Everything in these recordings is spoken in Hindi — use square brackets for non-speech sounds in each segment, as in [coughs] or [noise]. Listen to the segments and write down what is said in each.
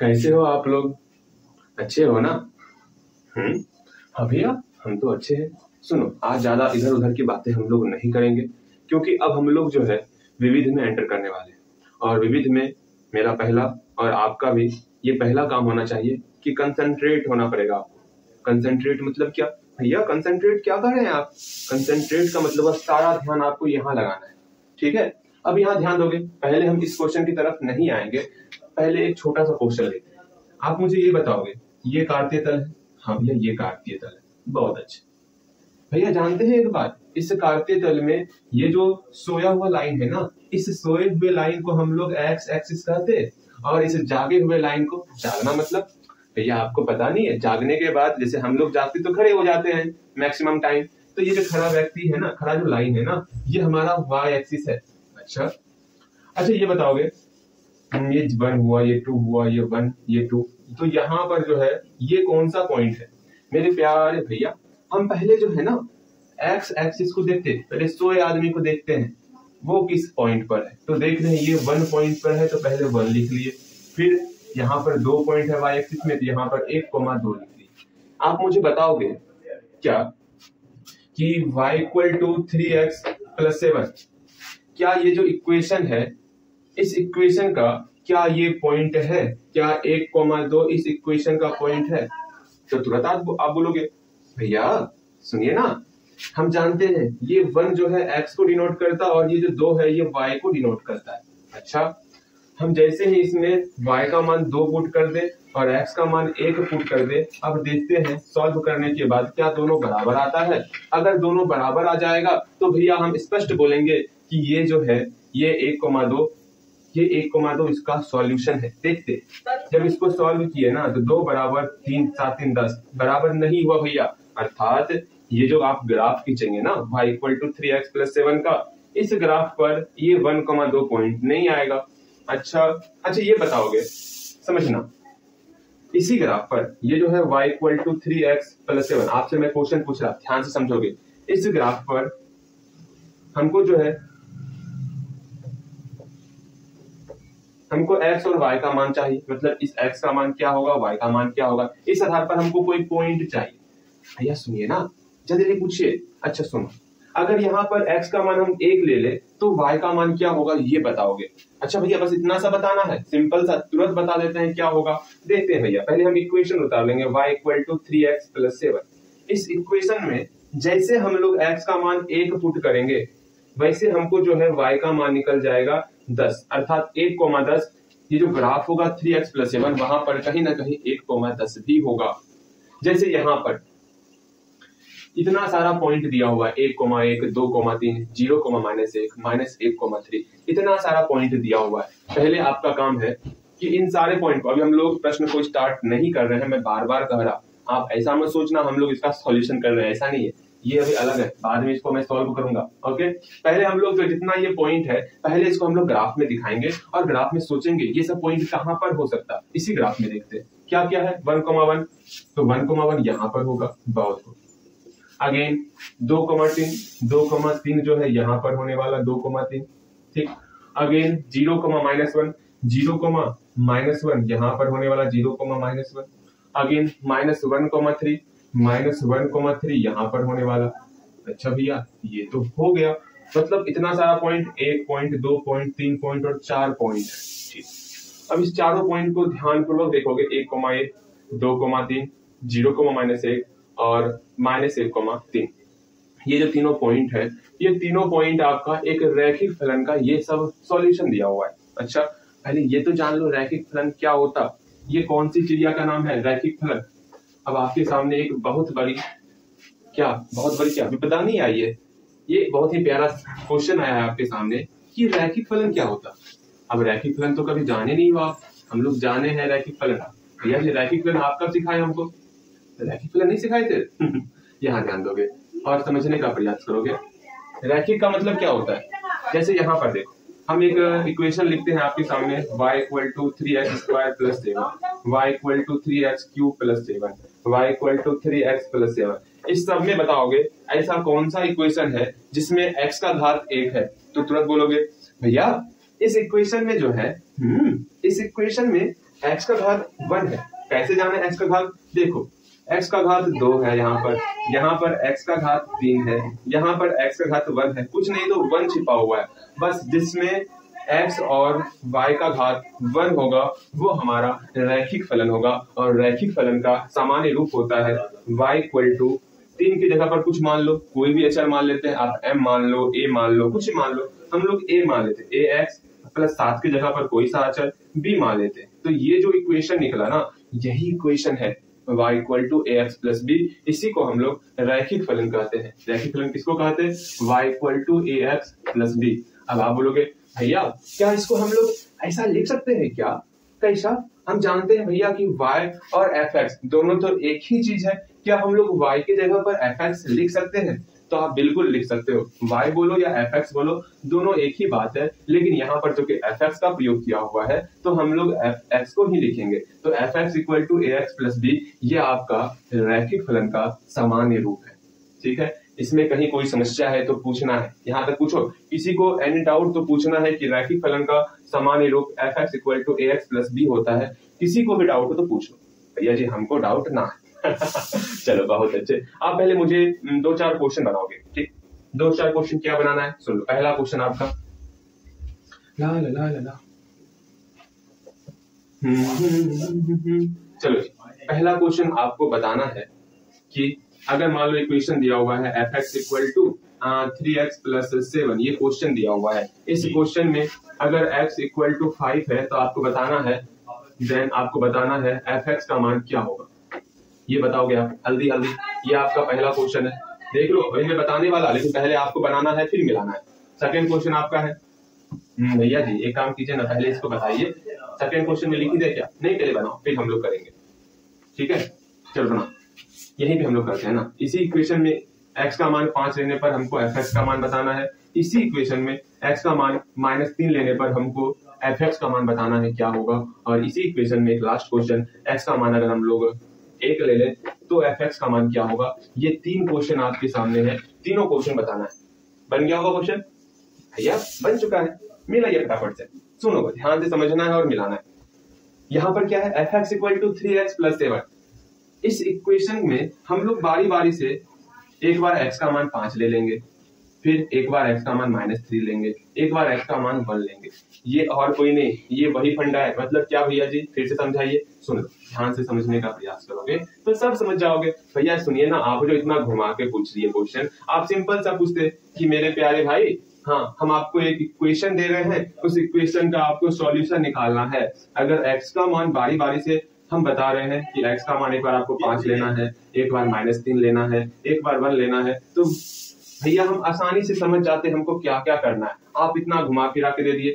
कैसे हो आप लोग? अच्छे हो ना? हम्म? हाँ भैया, हम तो अच्छे हैं। सुनो, आज ज़्यादा इधर उधर की बातें हम लोग नहीं करेंगे, क्योंकि अब हम लोग जो है, विविध में एंटर करने वाले हैं। और विविध में मेरा पहला और आपका भी, ये पहला काम होना चाहिए कि कंसंट्रेट होना पड़ेगा आपको। कंसंट्रेट मतलब क्या? भैया कंसंट्रेट क्या कर रहे हैं आप? कंसंट्रेट का मतलब सारा ध्यान आपको यहाँ लगाना है। ठीक है? अब यहाँ ध्यान दोगे, पहले हम इस क्वेश्चन की तरफ़ नहीं आएँगे। पहले एक छोटा सा क्वेश्चन लेते हैं। आप मुझे ये बताओगे, ये कार्तीय तल है? हाँ भैया, ये कार्तीय तल है। बहुत अच्छा। भैया, जानते हैं एक बात? इस कार्तीय तल में ये जो सोया हुआ लाइन है ना, इस सोए हुए लाइन को हम लोग एक्स एक्सिस कहते हैं। और इस जागे हुए लाइन को जागना मतलब भैया, आपको पता नहीं है, जागने के बाद जैसे हम लोग जागते तो खड़े हो जाते हैं मैक्सिमम टाइम तो ये जो खड़ा व्यक्ति है ना, खड़ा जो लाइन है ना, ये हमारा वाई एक्सिस है। अच्छा? अच्छा ये बताओगे ये वन हुआ, ये टू हुआ, ये वन, ये टू। तो यहाँ पर जो है, ये कौन सा पॉइंट है? मेरे प्यारे भैया, हम पहले जो है ना एक्स एक्सिस को देखते हैं, पहले सोए आदमी को देखते हैं। वो किस पॉइंट पर है? तो देख रहे हैं, ये वन पॉइंट पर है तो पहले वन लिख लिए। फिर यहाँ पर दो पॉइंट है वाई एक्सिस में तो यहाँ पर एक कोमा दो लिख लिए। आप मुझे बताओगे क्या? कि y equal to three x plus seven क्या ये जो इक्वेशन है इस इक्वेशन का क्या ये पॉइंट है? क्या एक कोमा दो इस इक्वेशन का पॉइंट है? तो तुरंत आप, बोलोगे भैया सुनिए ना हम जानते हैं ये वन जो है एक्स को डिनोट करता है और ये जो दो है ये वाई को डिनोट करता है। अच्छा हम जैसे ही इसमें y का मान दो पुट कर दे और x का मान एक पुट कर दे अब देखते हैं सॉल्व करने के बाद क्या दोनों बराबर आता है? अगर दोनों बराबर आ जाएगा तो भैया हम स्पष्ट बोलेंगे कि ये जो है ये एक कोमा दो ये एक कोमा दो, इसका सॉल्यूशन है। देखते जब इसको सॉल्व किए ना तो दो बराबर तीन, सात, तीन, दस। बराबर नहीं हुआ भैया। अर्थात ये जो आप ग्राफ खींचेंगे ना, y equal to three x plus seven का, इस ग्राफ पर ये वन कोमा दो पॉइंट नहीं आएगा। अच्छा अच्छा ये बताओगे। समझना। इसी ग्राफ पर ये जो है y equal to three x plus seven आपसे मैं क्वेश्चन पूछ रहा, ध्यान से समझोगे। इस ग्राफ पर हमको जो है हमको x और y का मान चाहिए। मतलब इस x का मान क्या होगा, y का मान क्या होगा? इस आधार पर हमको कोई पॉइंट चाहिए। भैया, सुनिए ना। जल्दी पूछिए। अच्छा सुनो। अगर यहाँ पर x का मान हम एक ले ले तो y का मान क्या होगा, ये बताओगे। अच्छा भैया, बस इतना सा बताना है। सिंपल सा, तुरंत बता देते हैं क्या होगा। देखते हैं भैया, पहले हम इक्वेशन उतार लेंगे। Y equal to three x plus seven इस इक्वेशन में जैसे हम लोग x का मान एक पुट करेंगे, वैसे हमको जो है y का मान निकल जाएगा। दस, अर्थात एक कोमा दस, ये जो ग्राफ होगा थ्री एक्स प्लस सेवन वहाँ पर कहीं ना कहीं एक कोमा दस भी होगा। जैसे यहाँ पर, इतना सारा पॉइंट दिया हुआ है, एक कोमा एक, दो कोमा तीन, ज़ीरो कोमा माइनस एक माइनस एक कोमा थ्री इतना सारा पॉइंट दिया हुआ है। पहले आपका काम है कि इन सारे पॉइंट को, अभी हम लोग प्रश्न को स्टार्ट नहीं कर रहे हैं, मैं बार बार कह रहा आप ऐसा मत सोचना, हम लोग इसका सॉल्यूशन कर रहे हैं, ऐसा नहीं है। ये अभी अलग है। बाद में इसको मैं सॉल्व करूँगा। ओके पहले हम लोग जो जितना ये पॉइंट है, पहले इसको हम लोग ग्राफ में दिखाएँगे और ग्राफ में सोचेंगे, ये सब पॉइंट कहाँ पर हो सकता? है इसी ग्राफ में देखते क्या क्या है? वन कोमा वन तो वन कोमा वन यहाँ पर होगा, बहुत हो अगेन दो कोमा तीन। दो कमा तीन जो है, यहाँ पर होने वाला दो कमा तीन। ठीक? Again zero comma minus one zero comma minus one यहाँ पर होने वाला zero comma minus one again minus one comma three minus one comma three यहाँ पर होने वाला। अच्छा भैया, ये तो हो गया। मतलब इतना सारा पॉइंट एक पॉइंट दो पॉइंट तीन पॉइंट और चार पॉइंट ठीक अब इस चारों पॉइंट को ध्यान पूर्वक देखोगे, एक कोमा एक, दो कोमा तीन, ज़ीरो कोमा माइनस एक और माइनस एक कोमा तीन। ये जो तीनों पॉइंट है, ये तीनों पॉइंट आपका एक रैखिक फलन का ये सब सॉल्यूशन दिया हुआ है। अच्छा पहले ये तो जान लो, रैखिक फलन क्या होता? ये कौन सी चिड़िया का नाम है? रैखिक फलन। अब आपके सामने एक बहुत बड़ी, क्या, बहुत बड़ी क्या, विपदा नहीं आई है? ये बहुत ही प्यारा क्वेश्चन आया है आपके सामने कि रैखिक फलन क्या होता? अब रैखिक फलन तो कभी जाने नहीं हुआ। हम लोग जाने हैं रैखिक फलन भैया, ये रैखिक फलन आप कब सिखाए हमको। रैखिक फलन नहीं सिखाए थे? [laughs] यहाँ ध्यान दोगे और समझने का प्रयास करोगे। रैखिक का मतलब क्या होता है? जैसे यहाँ पर देखो, हम एक इक्वेशन लिखते हैं आपके सामने। y equal to three x square plus seven y equal to three x cube plus seven y equal to three x plus seven इस सब में बताओगे, ऐसा कौन सा इक्वेशन है जिसमें x का घात एक है? तो तुरंत बोलोगे, भैया, इस इक्वेशन में जो है हम्म इस इक्वेशन में एक्स का घात वन है। कैसे जाना एक्स का घात? देखो एक्स का घात दो है यहाँ पर यहाँ पर एक्स का घात तीन है, यहाँ पर एक्स का घात वन है। कुछ नहीं तो वन छिपा हुआ है। बस जिसमें एक्स और वाई का घात वन होगा, वो हमारा रैखिक फलन होगा और रैखिक फलन का सामान्य रूप होता है वाई इक्वल टू तीन की जगह पर कुछ मान लो, कोई भी अचर मान लेते हैं, आप एम मान लो ए मान लो, कुछ मान लो, हम लोग ए मान लेते हैं ए एक्स प्लस सात की जगह पर कोई सा अचर बी मान लेते हैं। तो ये जो इक्वेशन निकला ना, यही इक्वेशन है y equal to a x plus b इसी को हम लोग रैखिक फलन कहते हैं। रैखिक फलन किसको कहते हैं? Y equal to a x plus b अब आप बोलोगे भैया, क्या इसको हम लोग ऐसा लिख सकते हैं क्या? कैसा हम जानते हैं भैया कि y और fx दोनों तो एक ही चीज़ है। क्या हम लोग y की जगह पर fx लिख सकते हैं? तो आप बिल्कुल लिख सकते हो। Y बोलो या fx बोलो, दोनों एक ही बात है। लेकिन यहाँ पर कि fx का प्रयोग किया हुआ है तो हम लोग fx को ही लिखेंगे। तो fx equal to a x plus b ये आपका रैखिक फलन का सामान्य रूप है। ठीक है? इसमें कहीं कोई समस्या है तो पूछना है। यहाँ तक पूछो। किसी को एनी डाउट तो पूछना है कि रैखिक फलन का सामान्य रूप f x equal to a x plus b होता है। किसी को भी डाउट हो तो पूछो। भैया जी हमको डाउट ना है। [laughs] चलो बहुत अच्छे। आप पहले मुझे दो चार क्वेश्चन बनाओगे ठीक? दो चार क्वेश्चन क्या बनाना है? सुन लो पहला क्वेश्चन आपका। ला ला ला ला ला। चलो पहला क्वेश्चन आपको बताना है कि अगर मान लो इक्वेशन दिया हुआ है f x equal to three x plus seven ये क्वेश्चन दिया हुआ है। इस क्वेश्चन में अगर एक्स इक्वल टू फाइव है तो आपको बताना है देन आपको बताना है एफ़ एक्स का मान क्या होगा। ये बताओगे आप हल्दी हल्दी ये आपका पहला क्वेश्चन है। देख लो भाई मैं बताने वाला लेकिन पहले आपको बनाना है फिर मिलाना है। सेकेंड क्वेश्चन आपका है। हम्म, भैया जी एक काम कीजिए ना पहले इसको बताइए। सेकेंड क्वेश्चन में लिखी दे क्या? नहीं पहले बनाओ फिर हम लोग करेंगे। ठीक है? चलो बनाओ। यही भी हम लोग करते हैं ना। इसी इक्वेशन में x का मान पाँच लेने पर हमको एफ़ एक्स का मान बताना है। इसी इक्वेशन में x का मान माइनस तीन लेने पर हमको एफ़ एक्स का मान बताना है क्या होगा। और इसी इक्वेशन में लास्ट क्वेश्चन x का मान अगर हम लोग एक ले लें तो एफ़ एक्स का मान क्या होगा? ये तीन क्वेश्चन आपके सामने है। तीनों क्वेश्चन बताना है। बन गया होगा क्वेश्चन भैया, बन चुका है। मिलाइए फटाफट से। सुनो, ध्यान से समझना है और मिलाना है। यहाँ पर क्या है? F x equal to three x plus seven इस इक्वेशन में हम लोग बारी बारी से एक बार एक्स का मान पाँच ले लेंगे, फिर एक बार एक्स का मान माइनस थ्री लेंगे, एक बार एक्स का मान वन लेंगे। ये और कोई नहीं, ये वही फंडा है। मतलब क्या भैया जी? फिर से समझाइए। सुन, ध्यान से समझने का प्रयास करोगे तो सब समझ जाओगे। भैया, सुनिए ना, आप जो इतना घुमा के पूछ रही है क्वेश्चन आप सिंपल सा पूछते कि मेरे प्यारे भाई हाँ हम आपको एक इक्वेशन दे रहे हैं, उस इक्वेशन का आपको सॉल्यूशन निकालना है। अगर एक्स का मान बारी बारी से हम बता रहे हैं कि x का मान एक बार आपको पाँच लेना है, एक बार माइनस तीन लेना है, एक बार वन लेना है। तो भैया, हम आसानी से समझ जाते हैं हमको क्या क्या करना है। आप इतना घुमा फिरा के दे दिए।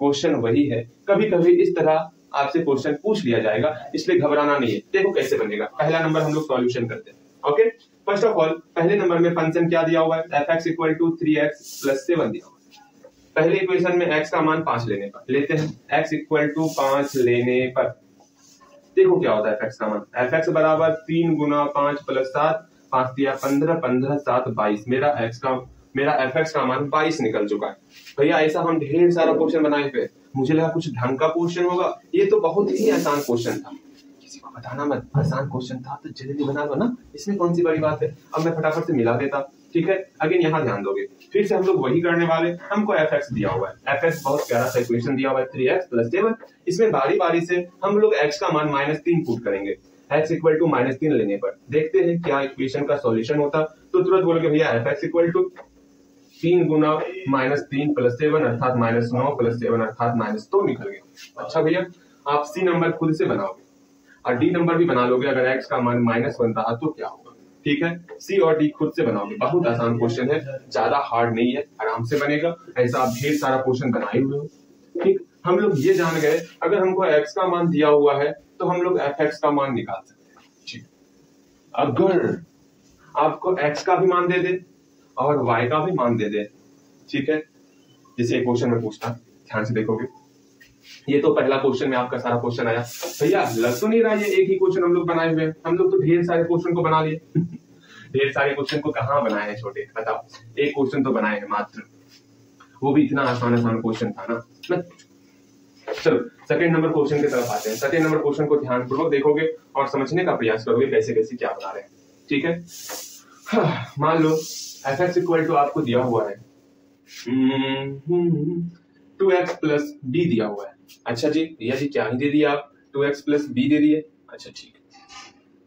क्वेश्चन वही है। कभी कभी इस तरह आपसे क्वेश्चन पूछ लिया जाएगा, इसलिए घबराना नहीं है। देखो कैसे बनेगा। पहला नंबर हम लोग सॉल्यूशन करते हैं। ओके? फ़र्स्ट ऑफ़ ऑल, पहले नंबर में फ़ंक्शन क्या दिया हुआ है? F x equal to three x plus seven दिया हुआ है। पहले इक्वेशन में एक्स का मान पाँच लेने पर, लेते हैं। एक्स इक्वल टू पाँच लेने पर। देखो क्या होता है एफ़ का मान। एफ़ एक्स बराबर तीन गुना पाँच प्लस सात, पाँच दिया पंद्रह पंद्रह सात बाईस। मेरा एक्स का, मेरा एफ़ एक्स का मान बाईस निकल चुका है। भैया, ऐसा हम ढेर सारा क्वेश्चन बनाए थे। मुझे लगा कुछ ढंग का क्वेश्चन होगा। ये तो बहुत ही आसान क्वेश्चन था। किसी को बताना मत। आसान क्वेश्चन था तो जल्दी बना दो ना। इसमें कौन सी बड़ी बात है? अब मैं फटाफट से मिला देता। ठीक है? अगेन यहाँ ध्यान दोगे। फिर से हम लोग वही करने वाले हमको एफ़ एक्स दिया हुआ है। एफ़ एक्स बहुत प्यारा सा इक्वेशन दिया हुआ है। थ्री एक्स प्लस सेवन इसमें बारी बारी से हम लोग एक्स का मान माइनस तीन पुट करेंगे। एक्स इक्वल टू माइनस तीन लेने पर। देखते हैं क्या इक्वेशन का सॉल्यूशन होता। तो तुरंत बोलोगे भैया एफ़ एक्स इक्वल टू तीन गुना माइनस तीन प्लस सेवन अर्थात माइनस नौ प्लस सेवन अर्थात माइनस दो निकल गया। अच्छा भैया, आप सी नंबर खुद से बनाओगे। और डी नंबर भी बना लोगे। अगर एक्स का मान माइनस वन रहा तो क्या होगा? ठीक है? सी और डी खुद से बनाओगे। बहुत आसान क्वेश्चन है, ज़्यादा हार्ड नहीं है, आराम से बनेगा। ऐसा आप ढेर सारा क्वेश्चन बनाए हुए हो। ठीक? हम लोग ये जान गए, अगर हमको एक्स का मान दिया हुआ है तो हम लोग एफ़ एक्स का मान निकाल सकते हैं। ठीक। अगर आपको एक्स का भी मान दे दे और वाई का भी मान दे दे, ठीक है? जैसे एक क्वेश्चन में पूछता, ध्यान से देखोगे। ये तो पहला क्वेश्चन में आपका सारा क्वेश्चन आया। भैया लग तो नहीं रहा ये एक ही क्वेश्चन हम लोग बनाए हुए? हम लोग तो ढेर सारे क्वेश्चन को बना लिए। [laughs] ढेर सारे क्वेश्चन को कहाँ बनाए हैं छोटे? बताओ। एक क्वेश्चन तो बनाए हैं मात्र। वो भी इतना आसान आसान क्वेश्चन था ना। चलो सेकेंड नंबर क्वेश्चन की तरफ़ आते हैं। सेकेंड नंबर क्वेश्चन को ध्यान पूर्वक देखोगे और समझने का प्रयास करोगे कैसे कैसे क्या बना रहे हैं। ठीक है? हाँ, मान लो एफ़ एक्स इक्वल टू आपको दिया हुआ है। टू एक्स प्लस बी दिया हुआ है। अच्छा जी, भैया जी क्या ही दे दिया आप? टू एक्स प्लस बी दे दिए। अच्छा ठीक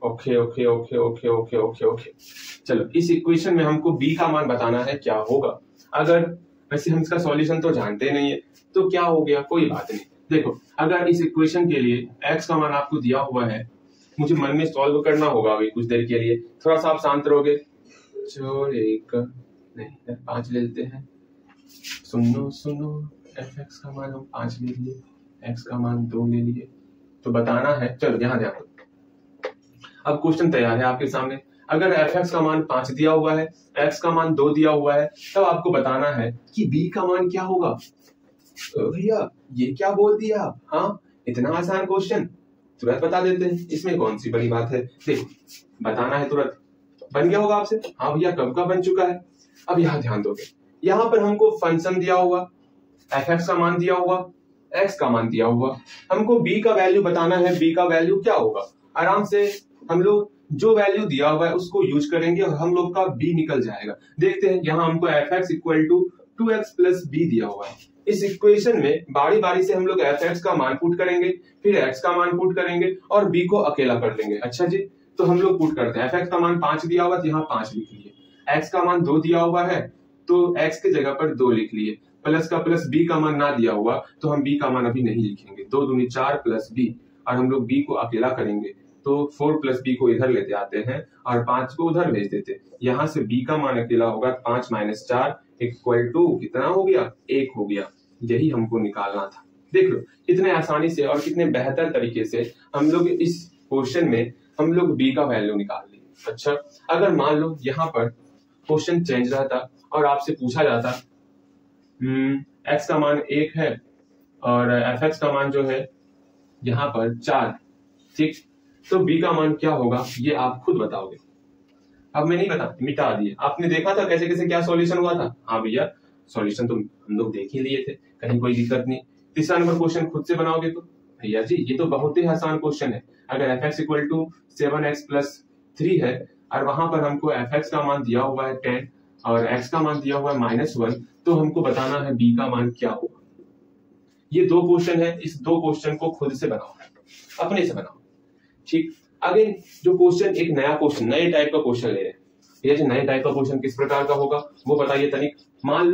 okay okay okay okay okay okay okay. चलो, इस इक्वेशन में हमको बी का मान बताना है, क्या होगा? अगर वैसे हम इसका सॉल्यूशन तो जानते नहीं है तो क्या हो गया? कोई बात नहीं। देखो, अगर इस इक्वेशन के लिए एक्स का मान आपको दिया हुआ है, मुझे मन में सॉल्व करना होगा अभी कुछ देर के लिए। थोड़ा सा आप शांत रहोगे। चोर एक, नहीं, पाँच ले लेते हैं। सुनो सुनो। एफ़ एक्स का मान हम पाँच ले लिए एक्स का मान दो ले लिए। तो बताना है, चलो यहाँ ध्यान अब क्वेश्चन तैयार है आपके सामने। अगर एफ़ एक्स का मान पाँच दिया हुआ है एक्स का मान दो दिया हुआ है, तब आपको बताना है कि बी का मान क्या होगा। तो भैया, ये क्या बोल दिया हाँ इतना आसान क्वेश्चन तुरंत बता देते हैं, इसमें कौन सी बड़ी बात है? देखो, बताना है तुरंत। बन गया होगा आपसे? हाँ भैया, कब का बन चुका है? अब यहाँ ध्यान दोगे। यहाँ पर हमको फ़ंक्शन दिया हुआ एफ़ एक्स का मान दिया हुआ एक्स का मान दिया हुआ। हमको बी का वैल्यू बताना है बी का वैल्यू क्या होगा? आराम से हम लोग जो वैल्यू दिया हुआ है, उसको यूज़ करेंगे और हम लोग का बी निकल जाएगा। देखते हैं, यहाँ हमको f x equal to two x plus b दिया हुआ है। इस इक्वेशन में बारी बारी से हम लोग एफ़ एक्स का मान पुट करेंगे, फिर एक्स का मान पुट करेंगे और बी को अकेला कर देंगे। अच्छा जी तो हम लोग पुट करते हैं। एफ़ एक्स का मान पाँच दिया हुआ तो यहाँ पाँच लिख लिए। एक्स का मान दो दिया हुआ है तो एक्स की जगह पर दो लिख लिए। प्लस का प्लस बी का मान ना दिया हुआ तो हम बी का मान अभी नहीं लिखेंगे। दो दूनी चार प्लस बी, और हम लोग बी को अकेला करेंगे। तो फोर प्लस बी को इधर लेते आते हैं, और पाँच को उधर भेज देते। यहाँ से बी का मान अकेला होगा पाँच माइनस चार इक्वल टू कितना हो गया? एक हो गया। यही हमको निकालना था। देख लो, कितने आसानी से और कितने बेहतर तरीके से हम लोग इस क्वेश्चन में हम लोग बी का वैल्यू निकाल ली अच्छा अगर मान लो यहाँ पर क्वेश्चन चेंज रहता और आपसे पूछा जाता एक्स का मान एक है और एफ़ एक्स का मान जो है यहाँ पर चार, ठीक? तो बी का मान क्या होगा? ये आप खुद बताओगे। अब मैं नहीं बता, मिटा दिए। आपने देखा था कैसे कैसे क्या सॉल्यूशन हुआ था? हाँ भैया सॉल्यूशन तो हम लोग देख ही लिए थे। कहीं कोई दिक्कत नहीं। तीसरा नंबर क्वेश्चन खुद से बनाओगे तो? भैया जी, ये तो बहुत ही आसान क्वेश्चन है। अगर f x equal to seven x plus three है, और वहाँ पर हमको एफ़ एक्स का मान दिया हुआ है टेन और एक्स का मान दिया हुआ है माइनस वन तो हमको बताना है बी का मान क्या होगा? ये दो क्वेश्चन है, इस दो क्वेश्चन को खुद से बनाओ। अपने से बनाओ। ठीक? अगेन जो क्वेश्चन एक नया क्वेश्चन नए टाइप का क्वेश्चन ले रहे हैं। भैया जी, नए टाइप का क्वेश्चन किस प्रकार का होगा? वो बताइए तनिक। मान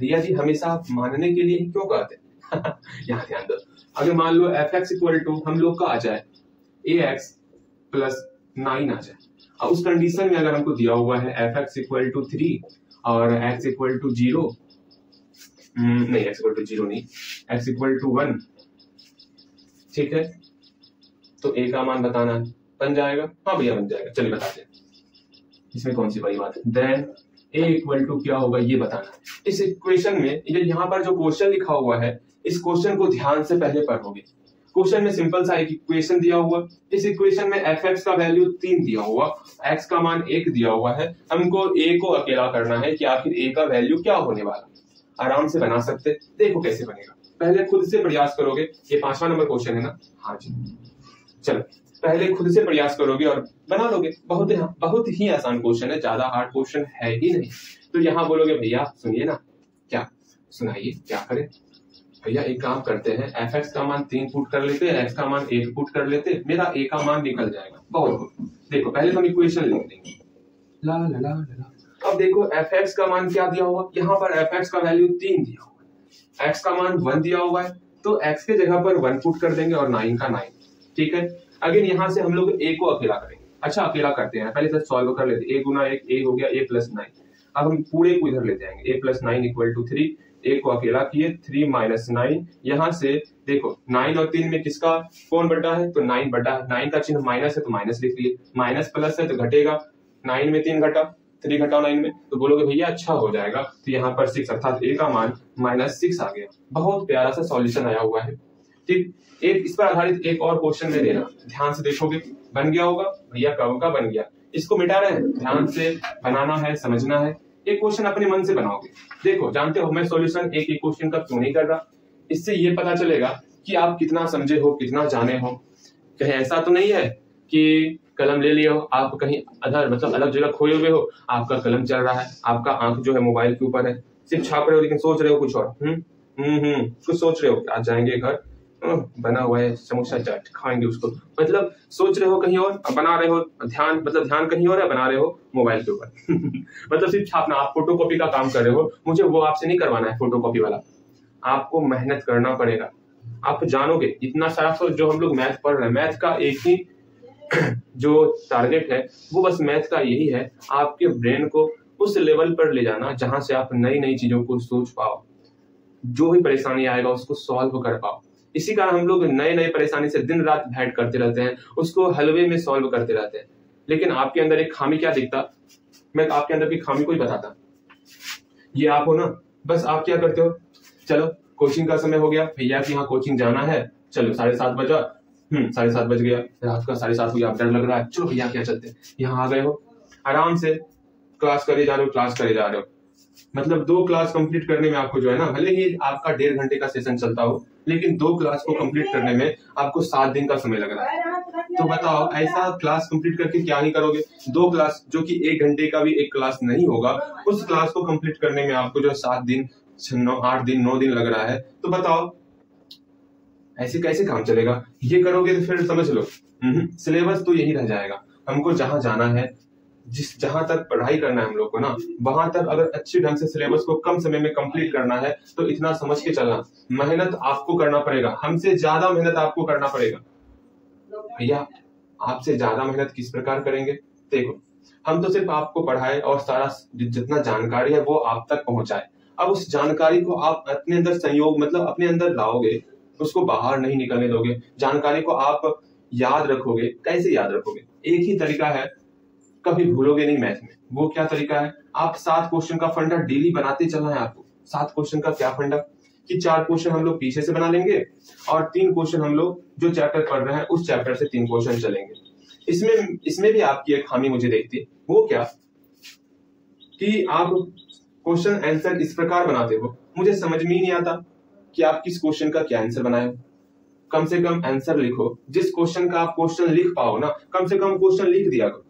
भैया जी, हमेशा मानने के लिए क्यों कहते हैं? [laughs] यहाँ ध्यान दो। अगर मान लो एफ़ एक्स इक्वल टू हम लोग का आ जाए। ए एक्स प्लस नाइन आ जाए। अब उस कंडीशन में अगर हमको दिया हुआ है f x equal to three और एक्स इक्वल टू ज़ीरो नहीं एक्स इक्वल टू ज़ीरो नहीं। एक्स इक्वल टू वन ठीक है? तो ए का मान बताना बन जाएगा? हाँ भैया, बन जाएगा। चलिए बताते हैं। इसमें कौन सी बड़ी बात है? देन ए इक्वल टू क्या होगा? ये बताना इस इक्वेशन में, ये यहाँ पर जो क्वेश्चन लिखा हुआ है, इस क्वेश्चन को ध्यान से पहले पढ़ोगे। क्वेश्चन में सिंपल सा एक इक्वेशन दिया हुआ। इस इक्वेशन में एफ़ एक्स का वैल्यू तीन दिया हुआ। एक्स का मान एक दिया हुआ है। हमको ए को अकेला करना है कि आखिर ए का वैल्यू क्या होने वाला आराम से बना सकते देखो कैसे बनेगा। पहले खुद से प्रयास करोगे, ये पांचवा नंबर क्वेश्चन है ना? हाँ जी। चलो, पहले खुद से प्रयास करोगे और बना लोगे। बहुत ही बहुत ही आसान क्वेश्चन है, ज़्यादा हार्ड क्वेश्चन है ही नहीं। तो यहाँ बोलोगे, भैया, सुनिए ना, क्या? सुनाइए, क्या करें? भैया, एक काम करते हैं एफ़ एक्स का मान तीन फुट कर लेते हैं एक्स का मान एक फुट कर लेते मेरा ए का मान निकल जाएगा। बहुत देखो, पहले हम इक्वेशन लिख देंगे। ला ला ला ला। अब देखो एफ़ एक्स का मान क्या दिया हुआ? यहाँ पर एफ़ एक्स का वैल्यू तीन दिया हुआ है। एक्स का मान वन दिया हुआ है तो एक्स के जगह पर वन पुट कर देंगे और नाइन का नाइन ठीक है? अगेन यहाँ से हम लोग ए को अकेला करेंगे। अच्छा अकेला करते हैं। पहले से सॉल्व कर लेते ए गुना एक ए हो गया ए प्लस नाइन अब हम पूरे को इधर लेते आएँगे। A plus nine equal to three a को अकेला किए थ्री माइनस नाइन यहाँ से देखो नाइन और तीन में किसका कौन बटा है? तो नाइन बटा है। नाइन का चिन्ह माइनस है तो माइनस लिख लिए। माइनस प्लस है तो घटेगा। नाइन में तीन घटा। थ्री घटाओ नाइन में तो बोलोगे भैया अच्छा हो जाएगा। तो यहाँ पर सिक्स अर्थात ए का मान माइनस सिक्स आ गया। बहुत प्यारा सा सॉल्यूशन आया हुआ है। ठीक? एक, इस पर आधारित एक और क्वेश्चन में देना ध्यान से देखोगे। बन गया होगा। भैया कब का बन गया। इसको मिटा रहे हैं। ध्यान से बनाना है, समझना है। एक क्वेश्चन अपने मन से बनाओगे। देखो, जानते हो मैं सॉल्यूशन एक एक क्वेश्चन का क्यों नहीं कर रहा? इससे ये पता चलेगा कि आप कितना समझे हो, कितना जाने हो। कहीं, ऐसा तो नहीं है कि कलम ले लिए हो, आप कहीं अधर मतलब अलग जगह खोए हुए हो, आपका कलम चल रहा है, आपका आँख जो है मोबाइल के ऊपर है। सिर्फ़ छाप रहे हो, लेकिन सोच रहे हो कुछ और। हम्म हम्म हम्म कुछ सोच रहे हो आज जाएँगे घर बना हुआ है, समोसा चाट, खाएँगे उसको। मतलब सोच रहे हो कहीं और बना रहे हो, ध्यान मतलब ध्यान कहीं और है, बना रहे हो मोबाइल के ऊपर। [laughs] मतलब सिर्फ़ छापना, आप फ़ोटो कॉपी का काम कर रहे हो, मुझे वो आपसे नहीं करवाना है फ़ोटो कॉपी वाला। आपको मेहनत करना पड़ेगा। आप जानोगे, इतना सारा जो हम लोग मैथ पढ़ रहे हैं मैथ का एक ही [clears throat] जो टारगेट है, वो बस मैथ का यही है। आपके ब्रेन को उस लेवल पर ले जाना जहाँ से आप नई नई चीज़ों को सोच पाओ। जो भी परेशानी आएगा, उसको सॉल्व कर पाओ। इसी कारण हम लोग नए नए परेशानी से दिन रात बैठ करते रहते हैं, उसको हलवे में सॉल्व करते रहते हैं। लेकिन आपके अंदर एक खामी क्या दिखता? मैं आपके अंदर की खामी को ही बताता। ये आप हो ना? बस आप क्या करते हो? चलो कोचिंग का समय हो गया। भैया की यहाँ कोचिंग जाना है। चलो, साढ़े सात बजा। साढ़े सात बज गया। रात का साढ़े सात हो गया। डर लग रहा है। चलो भैया, क्या चलते यहाँ आ गए हो। आराम से क्लास करे जा रहे हो क्लास करे जा रहे हो। मतलब दो क्लास कंप्लीट करने में आपको जो है ना, भले ही आपका डेढ़ घंटे का सेशन चलता हो, लेकिन दो क्लास को कंप्लीट करने में आपको सात दिन का समय लग रहा है। तो बताओ, ऐसा क्लास कंप्लीट करके क्या नहीं करोगे? दो क्लास जो कि एक घंटे का भी एक क्लास नहीं होगा, उस क्लास को कंप्लीट करने में आपको जो सात दिन आठ दिन, नौ दिन लग रहा है। तो बताओ ऐसे कैसे काम चलेगा? ये करोगे तो फिर समझ लो। सिलेबस तो यही रह जाएगा। हमको जहाँ जाना है, जिस जहाँ तक पढ़ाई करना है हम लोग को ना, वहाँ तक अगर अच्छे ढंग से सिलेबस को कम समय में कंप्लीट करना है तो इतना समझ के चलना। मेहनत आपको करना पड़ेगा। हमसे ज़्यादा मेहनत आपको करना पड़ेगा। भैया, आपसे ज़्यादा मेहनत किस प्रकार करेंगे? देखो, हम तो सिर्फ़ आपको पढ़ाए और सारा जितना जानकारी है वो आप तक पहुँचाए। अब उस जानकारी को आप अपने अंदर संयोग मतलब अपने अंदर लाओगे उसको बाहर नहीं निकलने दोगे। जानकारी को आप याद रखोगे, कैसे याद रखोगे? एक ही तरीका है, कभी भूलोगे नहीं मैथ में। वो क्या तरीका है? आप सात क्वेश्चन का फंडा डेली बनाते चलना है आपको। सात क्वेश्चन का क्या फंडा? कि चार क्वेश्चन हम लोग पीछे से बना लेंगे और तीन क्वेश्चन हम लोग जो चैप्टर पढ़ रहे हैं, उस चैप्टर से तीन क्वेश्चन चलेंगे। इसमें इसमें भी आपकी एक खामी मुझे देखती है। वो क्या? कि आप क्वेश्चन आंसर इस प्रकार बनाते हो। मुझे समझ में ही नहीं आता। कि आप किस क्वेश्चन का क्या आंसर बनाए कम से कम आंसर लिखो। जिस क्वेश्चन का आप क्वेश्चन लिख पाओ ना, कम से कम क्वेश्चन लिख दिया करो।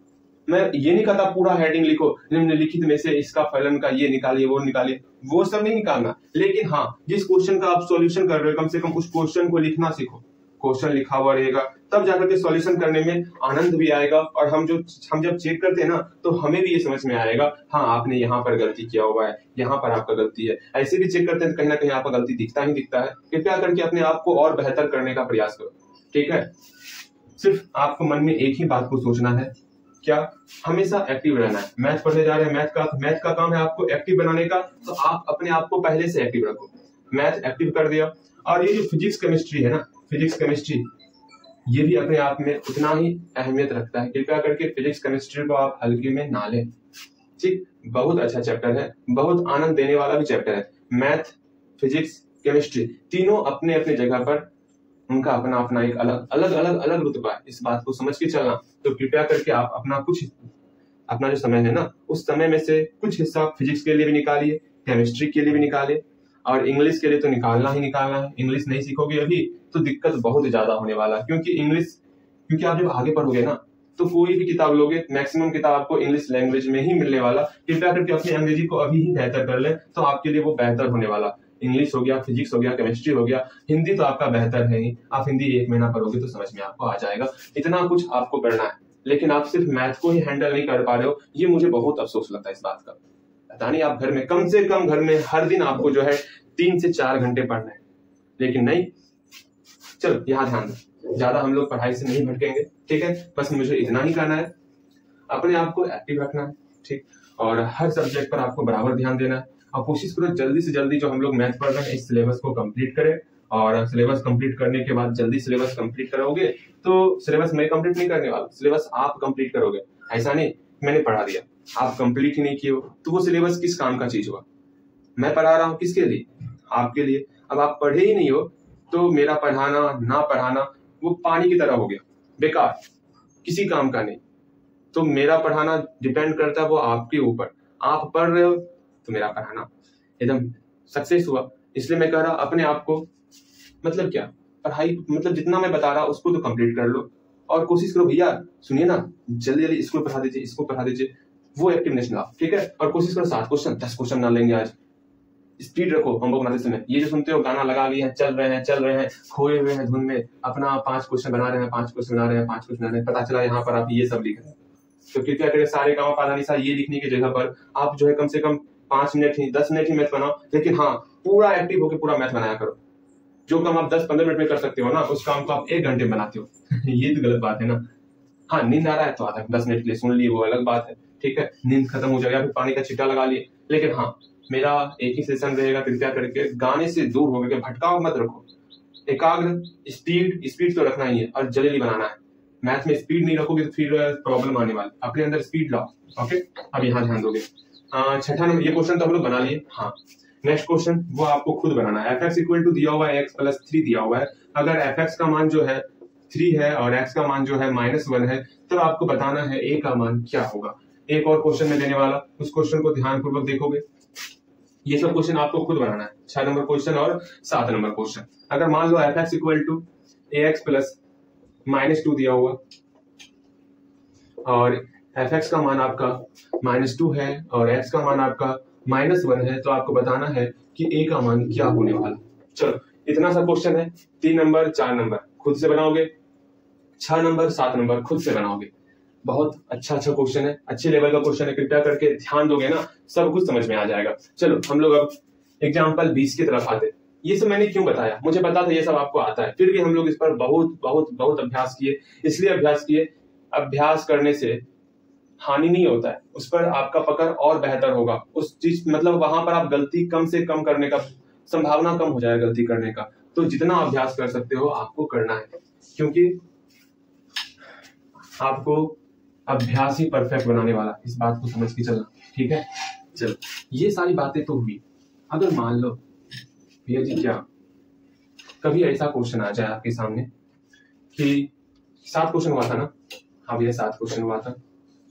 मैं ये नहीं कहता पूरा हेडिंग लिखो, निम्नलिखित में से इसका फलन का ये निकालिए, वो निकालिए, वो सब नहीं निकालना। लेकिन हाँ जिस क्वेश्चन का आप सॉल्यूशन कर रहे हो, कम से कम उस क्वेश्चन को लिखना सीखो। क्वेश्चन लिखा हुआ रहेगा, तब जाकर के सॉल्यूशन करने में आनंद भी आएगा और हम जो, हम जब चेक करते हैं ना तो हमें भी ये समझ में आएगा हाँ आपने यहाँ पर गलती किया हुआ है, यहाँ पर आपका गलती है। ऐसे भी चेक करते हैं तो कहीं ना कहीं आपका गलती दिखता ही दिखता है। कृपया करके अपने आप को और बेहतर करने का प्रयास करो, ठीक है? सिर्फ़ आपको मन में एक ही बात को सोचना है, क्या हमेशा एक्टिव रहना है? मैथ पढ़ने जा रहे हैं मैथ का मैथ का काम है आपको एक्टिव बनाने का तो आप अपने आप को पहले से एक्टिव रखो। मैथ एक्टिव कर दिया। और ये जो फिजिक्स केमिस्ट्री है ना फिजिक्स केमिस्ट्री, ये भी अपने आप में उतना ही अहमियत रखता है, कृपया करके फिजिक्स केमिस्ट्री को आप हल्के में ना लें। ठीक? बहुत अच्छा चैप्टर है, बहुत आनंद देने वाला भी चैप्टर है। मैथ, फिजिक्स, केमिस्ट्री, तीनों अपने अपने जगह पर उनका अपना अपना एक अलग अलग अलग अलग रुतबा है। इस बात को समझ के चलना। तो कृपया करके आप अपना कुछ, अपना जो समय है ना, उस समय में से कुछ हिस्सा फिजिक्स के लिए भी निकालिए, केमिस्ट्री के लिए भी निकालिए। और इंग्लिश के लिए तो निकालना ही निकालना है। इंग्लिश नहीं सीखोगे अभी तो दिक्कत बहुत ज़्यादा होने वाला है। क्योंकि इंग्लिश क्योंकि आप जब आगे पढ़ोगे ना तो कोई भी किताब लोगे मैक्सिमम किताब आपको इंग्लिश लैंग्वेज में ही मिलने वाला। कृपया करके अपनी अंग्रेज़ी को अभी ही बेहतर कर ले तो आपके लिए वो बेहतर होने वाला। इंग्लिश हो गया फिजिक्स हो गया केमिस्ट्री हो गया, हिंदी तो आपका बेहतर है ही। आप हिंदी एक महीना पढ़ोगे तो समझ में आपको आ जाएगा। इतना कुछ आपको करना है। लेकिन आप सिर्फ़ मैथ को ही हैंडल नहीं कर पा रहे हो, ये मुझे बहुत अफसोस लगता है इस बात का। पता नहीं आप घर में, कम से कम घर में हर दिन आपको जो है तीन से चार घंटे पढ़ना है। लेकिन नहीं, चलो, यहाँ ध्यान ज़्यादा हम लोग पढ़ाई से नहीं भटकेंगे, ठीक है? बस मुझे इतना ही करना है। अपने आप को एक्टिव रखना है, ठीक? और हर सब्जेक्ट पर आपको बराबर ध्यान देना है। और कोशिश करो जल्दी से जल्दी जो हम लोग मैथ पढ़ रहे हैं, इस सिलेबस को कंप्लीट करें। और सिलेबस कंप्लीट करने के बाद जल्दी सिलेबस कंप्लीट करोगे तो सिलेबस मैं कंप्लीट नहीं करने वाला सिलेबस आप कंप्लीट करोगे। ऐसा नहीं, मैंने पढ़ा दिया। आप कंप्लीट ही नहीं किए हो। तो वो सिलेबस किस काम का चीज़ हुआ? मैं पढ़ा रहा हूँ किसके लिए? आपके लिए। अब आप पढ़े ही नहीं हो तो मेरा पढ़ाना, ना पढ़ाना, वो पानी की तरह हो गया। बेकार। किसी काम का नहीं। तो मेरा पढ़ाना डिपेंड करता है वो आपके ऊपर। आप पढ़ रहे हो तो मेरा पढ़ाना एकदम सक्सेस हुआ। इसलिए मैं कह रहा, अपने आप को मतलब क्या? पढ़ाई मतलब जितना मैं बता रहा, उसको तो कंप्लीट कर लो। और कोशिश करो, भैया, सुनिए ना जल्दी जल्दी इसको पढ़ा दीजिए, इसको पढ़ा दीजिए। वो एक्टिवनेस लाओ ठीक है? और कोशिश करो सात क्वेश्चन दस क्वेश्चन ना लेंगे आज। स्पीड रखो होमवर्क बनाते समय ये जो सुनते हो, गाना लगा लिए हैं, चल रहे हैं, चल रहे हैं, खोए हुए हैं धुन में, अपना पाँच क्वेश्चन बना रहे हैं, पाँच क्वेश्चन बना रहे हैं, पाँच क्वेश्चन बना रहे हैं, पता चला यहाँ पर आप ये सब लिख रहे हैं। तो कृपया करें सारे गाँव पाला निशा ये लिखने की जगह पर आप जो है कम से कम पाँच मिनट ही, दस मिनट ही मैथ बनाओ। लेकिन हाँ पूरा एक्टिव होकर पूरा मैथ बनाया करो। जो काम आप दस पंद्रह मिनट में कर सकते हो ना, उस काम को आप एक घंटे में बनाते हो। [laughs] ये तो गलत बात है ना। हाँ नींद आ रहा है तो आधा, दस मिनट के लिए सुन लिए, वो अलग बात है। ठीक है? नींद खत्म हो जाएगा फिर पानी का छिट्टा लगा लिए। लेकिन हाँ मेरा एक ही सेशन रहेगा, कृपया करके गाने से दूर हो गए भटकाव मत रखो। एकाग्र स्पीड स्पीड तो रखना ही है और जल्दी बनाना है। मैथ में स्पीड नहीं रखोगे तो फिर प्रॉब्लम आने वाली अपने अंदर स्पीड लाओ ओके अब यहाँ ध्यान दोगे। छठा नंबर, ये क्वेश्चन तो हम लोग बना लिए। हाँ नेक्स्ट क्वेश्चन वो आपको खुद बनाना है। एफ़ एक्स इक्वल टू दिया हुआ है एक्स प्लस थ्री दिया हुआ है। अगर एफ़ एक्स का मान जो है थ्री है और एक्स का मान जो है माइनस वन है तो आपको बताना है ए का मान क्या होगा। एक और क्वेश्चन में देने वाला, उस क्वेश्चन को ध्यानपूर्वक देखोगे। ये सब क्वेश्चन आपको खुद बनाना है। छह नंबर क्वेश्चन और सात नंबर क्वेश्चन अगर मान लो f x equal to a x plus minus two दिया हुआ, और एफ़ एक्स का मान आपका माइनस टू है, और एक्स का मान आपका माइनस वन है तो आपको बताना है कि ए का मान क्या होने वाला। चलो, इतना सा क्वेश्चन है। तीन नंबर, चार नंबर। खुद से बनाओगे। छह नंबर, सात नंबर। खुद से बनाओगे। बहुत अच्छा अच्छा क्वेश्चन है, अच्छे लेवल का क्वेश्चन है, कृपया करके ध्यान दोगे ना, सब कुछ समझ में आ जाएगा। चलो, हम लोग अब एग्ज़ाम्पल बीस की तरफ़ आते ये सब मैंने क्यों बताया? मुझे पता था ये सब आपको आता है। फिर भी हम लोग इस पर बहुत बहुत बहुत अभ्यास किए। इसलिए अभ्यास किए, अभ्यास करने से हानि नहीं होता है। उस पर आपका पकड़ और बेहतर होगा। उस चीज़ मतलब वहाँ पर आप गलती कम से कम करने का, संभावना कम हो जाए गलती करने का। तो जितना अभ्यास कर सकते हो, आपको करना है। क्योंकि आपको अभ्यास ही परफेक्ट बनाने वाला। इस बात को समझ के चलना, ठीक है? चलो, ये सारी बातें तो हुई। अगर मान लो, भैया जी, क्या कभी ऐसा क्वेश्चन आ जाए आपके सामने कि सात क्वेश्चन हुआ था ना? हाँ भैया, सात क्वेश्चन हुआ था।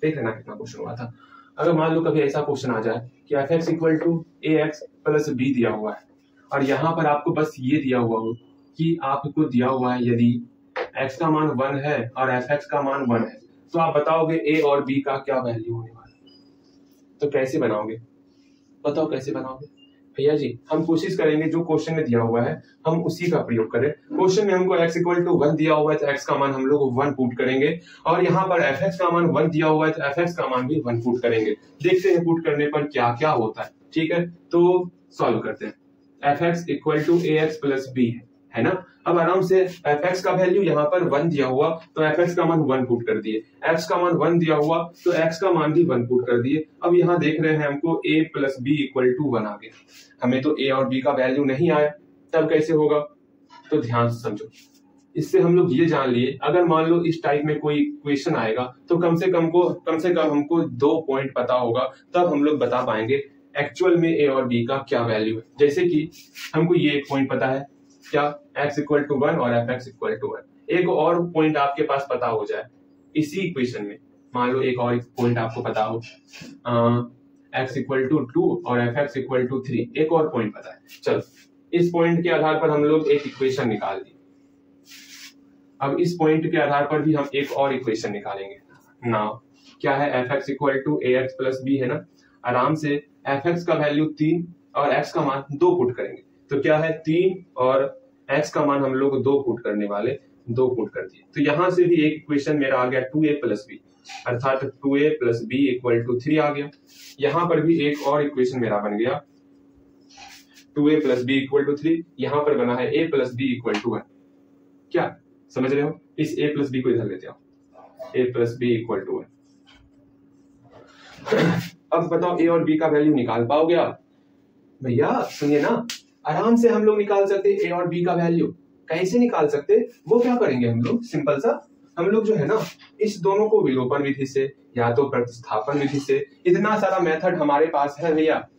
देख लेना कितना क्वेश्चन हुआ था। अगर मान लो कभी ऐसा क्वेश्चन आ जाए कि f x equal to a x plus b दिया हुआ है, और यहाँ पर आपको बस ये दिया हुआ हो कि आपको दिया हुआ है यदि एक्स का मान वन है और एफ़ एक्स का मान वन है तो आप बताओगे ए और बी का क्या वैल्यू होने वाला तो कैसे बनाओगे? बताओ कैसे बनाओगे? भैया जी, हम कोशिश करेंगे, जो क्वेश्चन में दिया हुआ है, हम उसी का प्रयोग करें। क्वेश्चन में हमको x इक्वल टू वन दिया हुआ है तो x का मान हम लोग वन पुट करेंगे। और यहाँ पर एफ़ एक्स का मान वन दिया हुआ है तो एफ़ एक्स का मान भी वन पुट करेंगे। देखते हैं पुट करने पर क्या क्या होता है, ठीक है? तो सॉल्व करते हैं। F x equal to a x plus b है। है ना? अब आराम से एफ़ एक्स का वैल्यू यहाँ पर वन दिया हुआ तो एफ़ एक्स का मान वन पुट कर दिए। एक्स का मान वन दिया हुआ तो एक्स का मान भी वन पुट कर दिए। अब यहाँ देख रहे हैं हमको a plus b equal to one आ गया। हमें तो ए और बी का वैल्यू नहीं आया। तब कैसे होगा? तो ध्यान से समझो। इससे हम लोग ये जान लिए, अगर मान लो इस टाइप में कोई क्वेश्चन आएगा तो कम से कम को, कम से कम हमको दो पॉइंट पता होगा, तब हम लोग बता पाएँगे एक्चुअल में ए और बी का क्या वैल्यू है। जैसे कि हमको ये एक पॉइंट पता है। क्या x इक्वल टू वन और f x equal to one एक और पॉइंट आपके पास पता हो जाए, इसी इक्वेशन में। मान लो एक और पॉइंट आपको पता हो। एक्स इक्वल टू टू और f x equal to three एक और पॉइंट पता है। चलो, इस पॉइंट के आधार पर हम लोग एक इक्वेशन निकाल दी अब इस पॉइंट के आधार पर भी हम एक और इक्वेशन निकालेंगे। ना क्या है f x equal to a x plus b है ना? आराम से एफ़ एक्स का वैल्यू तीन और एक्स का मान दो पुट करेंगे। तो क्या है? तीन और एक्स का मान हम लोग दो पुट करने वाले, दो पुट कर दिए। तो यहाँ से भी एक इक्वेशन मेरा आ गया टू ए प्लस बी अर्थात two a plus b equal to three आ गया। यहाँ पर भी एक और इक्वेशन मेरा बन गया। Two a plus b equal to three यहाँ पर बना है a plus b equal to one क्या? समझ रहे हो? इस ए प्लस बी को इधर लेते आओ। A plus b equal to one अब बताओ ए और बी का वैल्यू निकाल पाओगे आप? भैया, सुनिए ना। आराम से हम लोग निकाल सकते ए और बी का वैल्यू कैसे निकाल सकते? वो क्या करेंगे हम लोग? सिंपल सा। हम लोग जो है ना, इस दोनों को विलोपन विधि से, या तो प्रतिस्थापन विधि से, इतना सारा मेथड हमारे पास है भैया।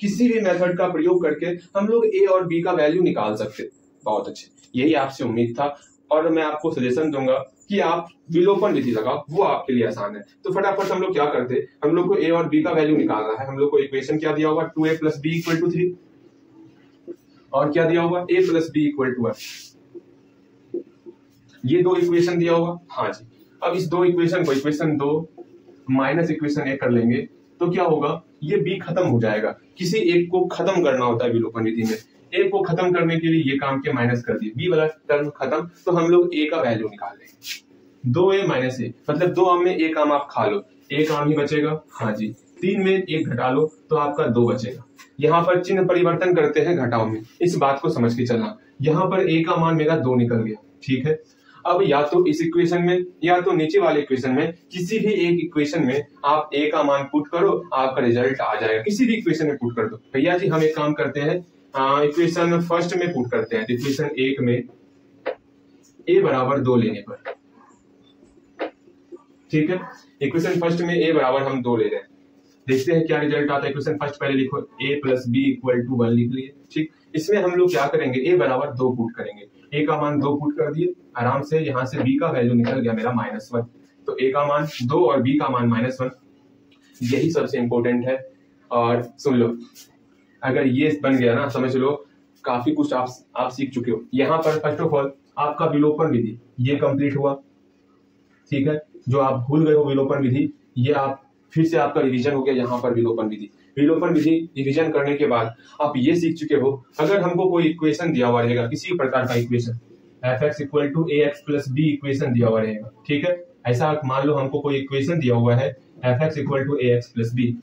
किसी भी मेथड का प्रयोग करके हम लोग ए और बी का वैल्यू निकाल सकते। बहुत अच्छे। यही आपसे उम्मीद था। और मैं आपको सजेशन दूँगा कि आप विलोपन विधि लगाओ। वो आपके लिए आसान है। तो फटाफट हम लोग क्या करते? हम लोग को ए और बी का वैल्यू निकालना है। हम लोग को इक्वेशन क्या दिया होगा? Two a plus b equal to three और क्या दिया होगा a plus b equal to one ये दो इक्वेशन दिया होगा हाँ जी। अब इस दो इक्वेशन को इक्वेशन दो माइनस इक्वेशन एक कर लेंगे तो क्या होगा? ये बी खत्म हो जाएगा। किसी एक को खत्म करना होता है विलोपन विधि में। ए को खत्म करने के लिए ये काम के माइनस कर दिए बी वाला टर्म खत्म तो हम लोग ए का वैल्यू निकाल लेंगे। दो ए माइनस ए मतलब दो आम में एक आम आप खा लो। एक आम ही बचेगा। हाँ जी। तीन में एक घटा लो तो आपका दो बचेगा। यहाँ पर चिन्ह परिवर्तन करते हैं घटाओ में। इस बात को समझ के चलना। यहाँ पर ए का मान मेरा दो निकल गया। ठीक है? अब या तो इस इक्वेशन में, या तो नीचे वाले इक्वेशन में, किसी भी एक इक्वेशन में आप ए का मान पुट करो, आपका रिज़ल्ट आ जाएगा। किसी भी इक्वेशन में पुट कर दो। भैया जी, हम एक काम करते हैं। इक्वेशन फ़र्स्ट में पुट करते हैं। इक्वेशन एक में ए बराबर दो लेने पर। ठीक है? इक्वेशन फ़र्स्ट में ए बराबर हम दो ले रहे हैं। देखते हैं क्या रिज़ल्ट आता है। इक्वेशन फ़र्स्ट पहले लिखो a plus b equal to one लिख लिए, ठीक? इसमें हम लोग क्या करेंगे? ए बराबर दो पुट करेंगे। ए का मान दो पुट कर दिए, आराम से यहाँ से बी का वैल्यू निकल गया मेरा माइनस वन तो ए का मान दो और बी का मान माइनस वन यही सबसे इंपॉर्टेंट है। और सुन लो, अगर ये बन गया ना, समझ लो, काफ़ी कुछ आप आप सीख चुके हो। यहाँ पर फ़र्स्ट ऑफ़ ऑल आपका विलोपन विधि, ये कंप्लीट हुआ, ठीक है? जो आप भूल गए हो विलोपन विधि, ये आप फिर से आपका रिविजन हो गया यहाँ पर विलोपन विधि। विलोपन विधि रिविजन करने के बाद आप ये सीख चुके हो, अगर हमको कोई इक्वेशन दिया हुआ रहेगा, किसी प्रकार का equation f x equal to a x plus b equation दिया हुआ रहेगा, ठीक है? ऐसा मान लो हमको कोई इक्वेशन दिया हुआ है f x equal to a x plus b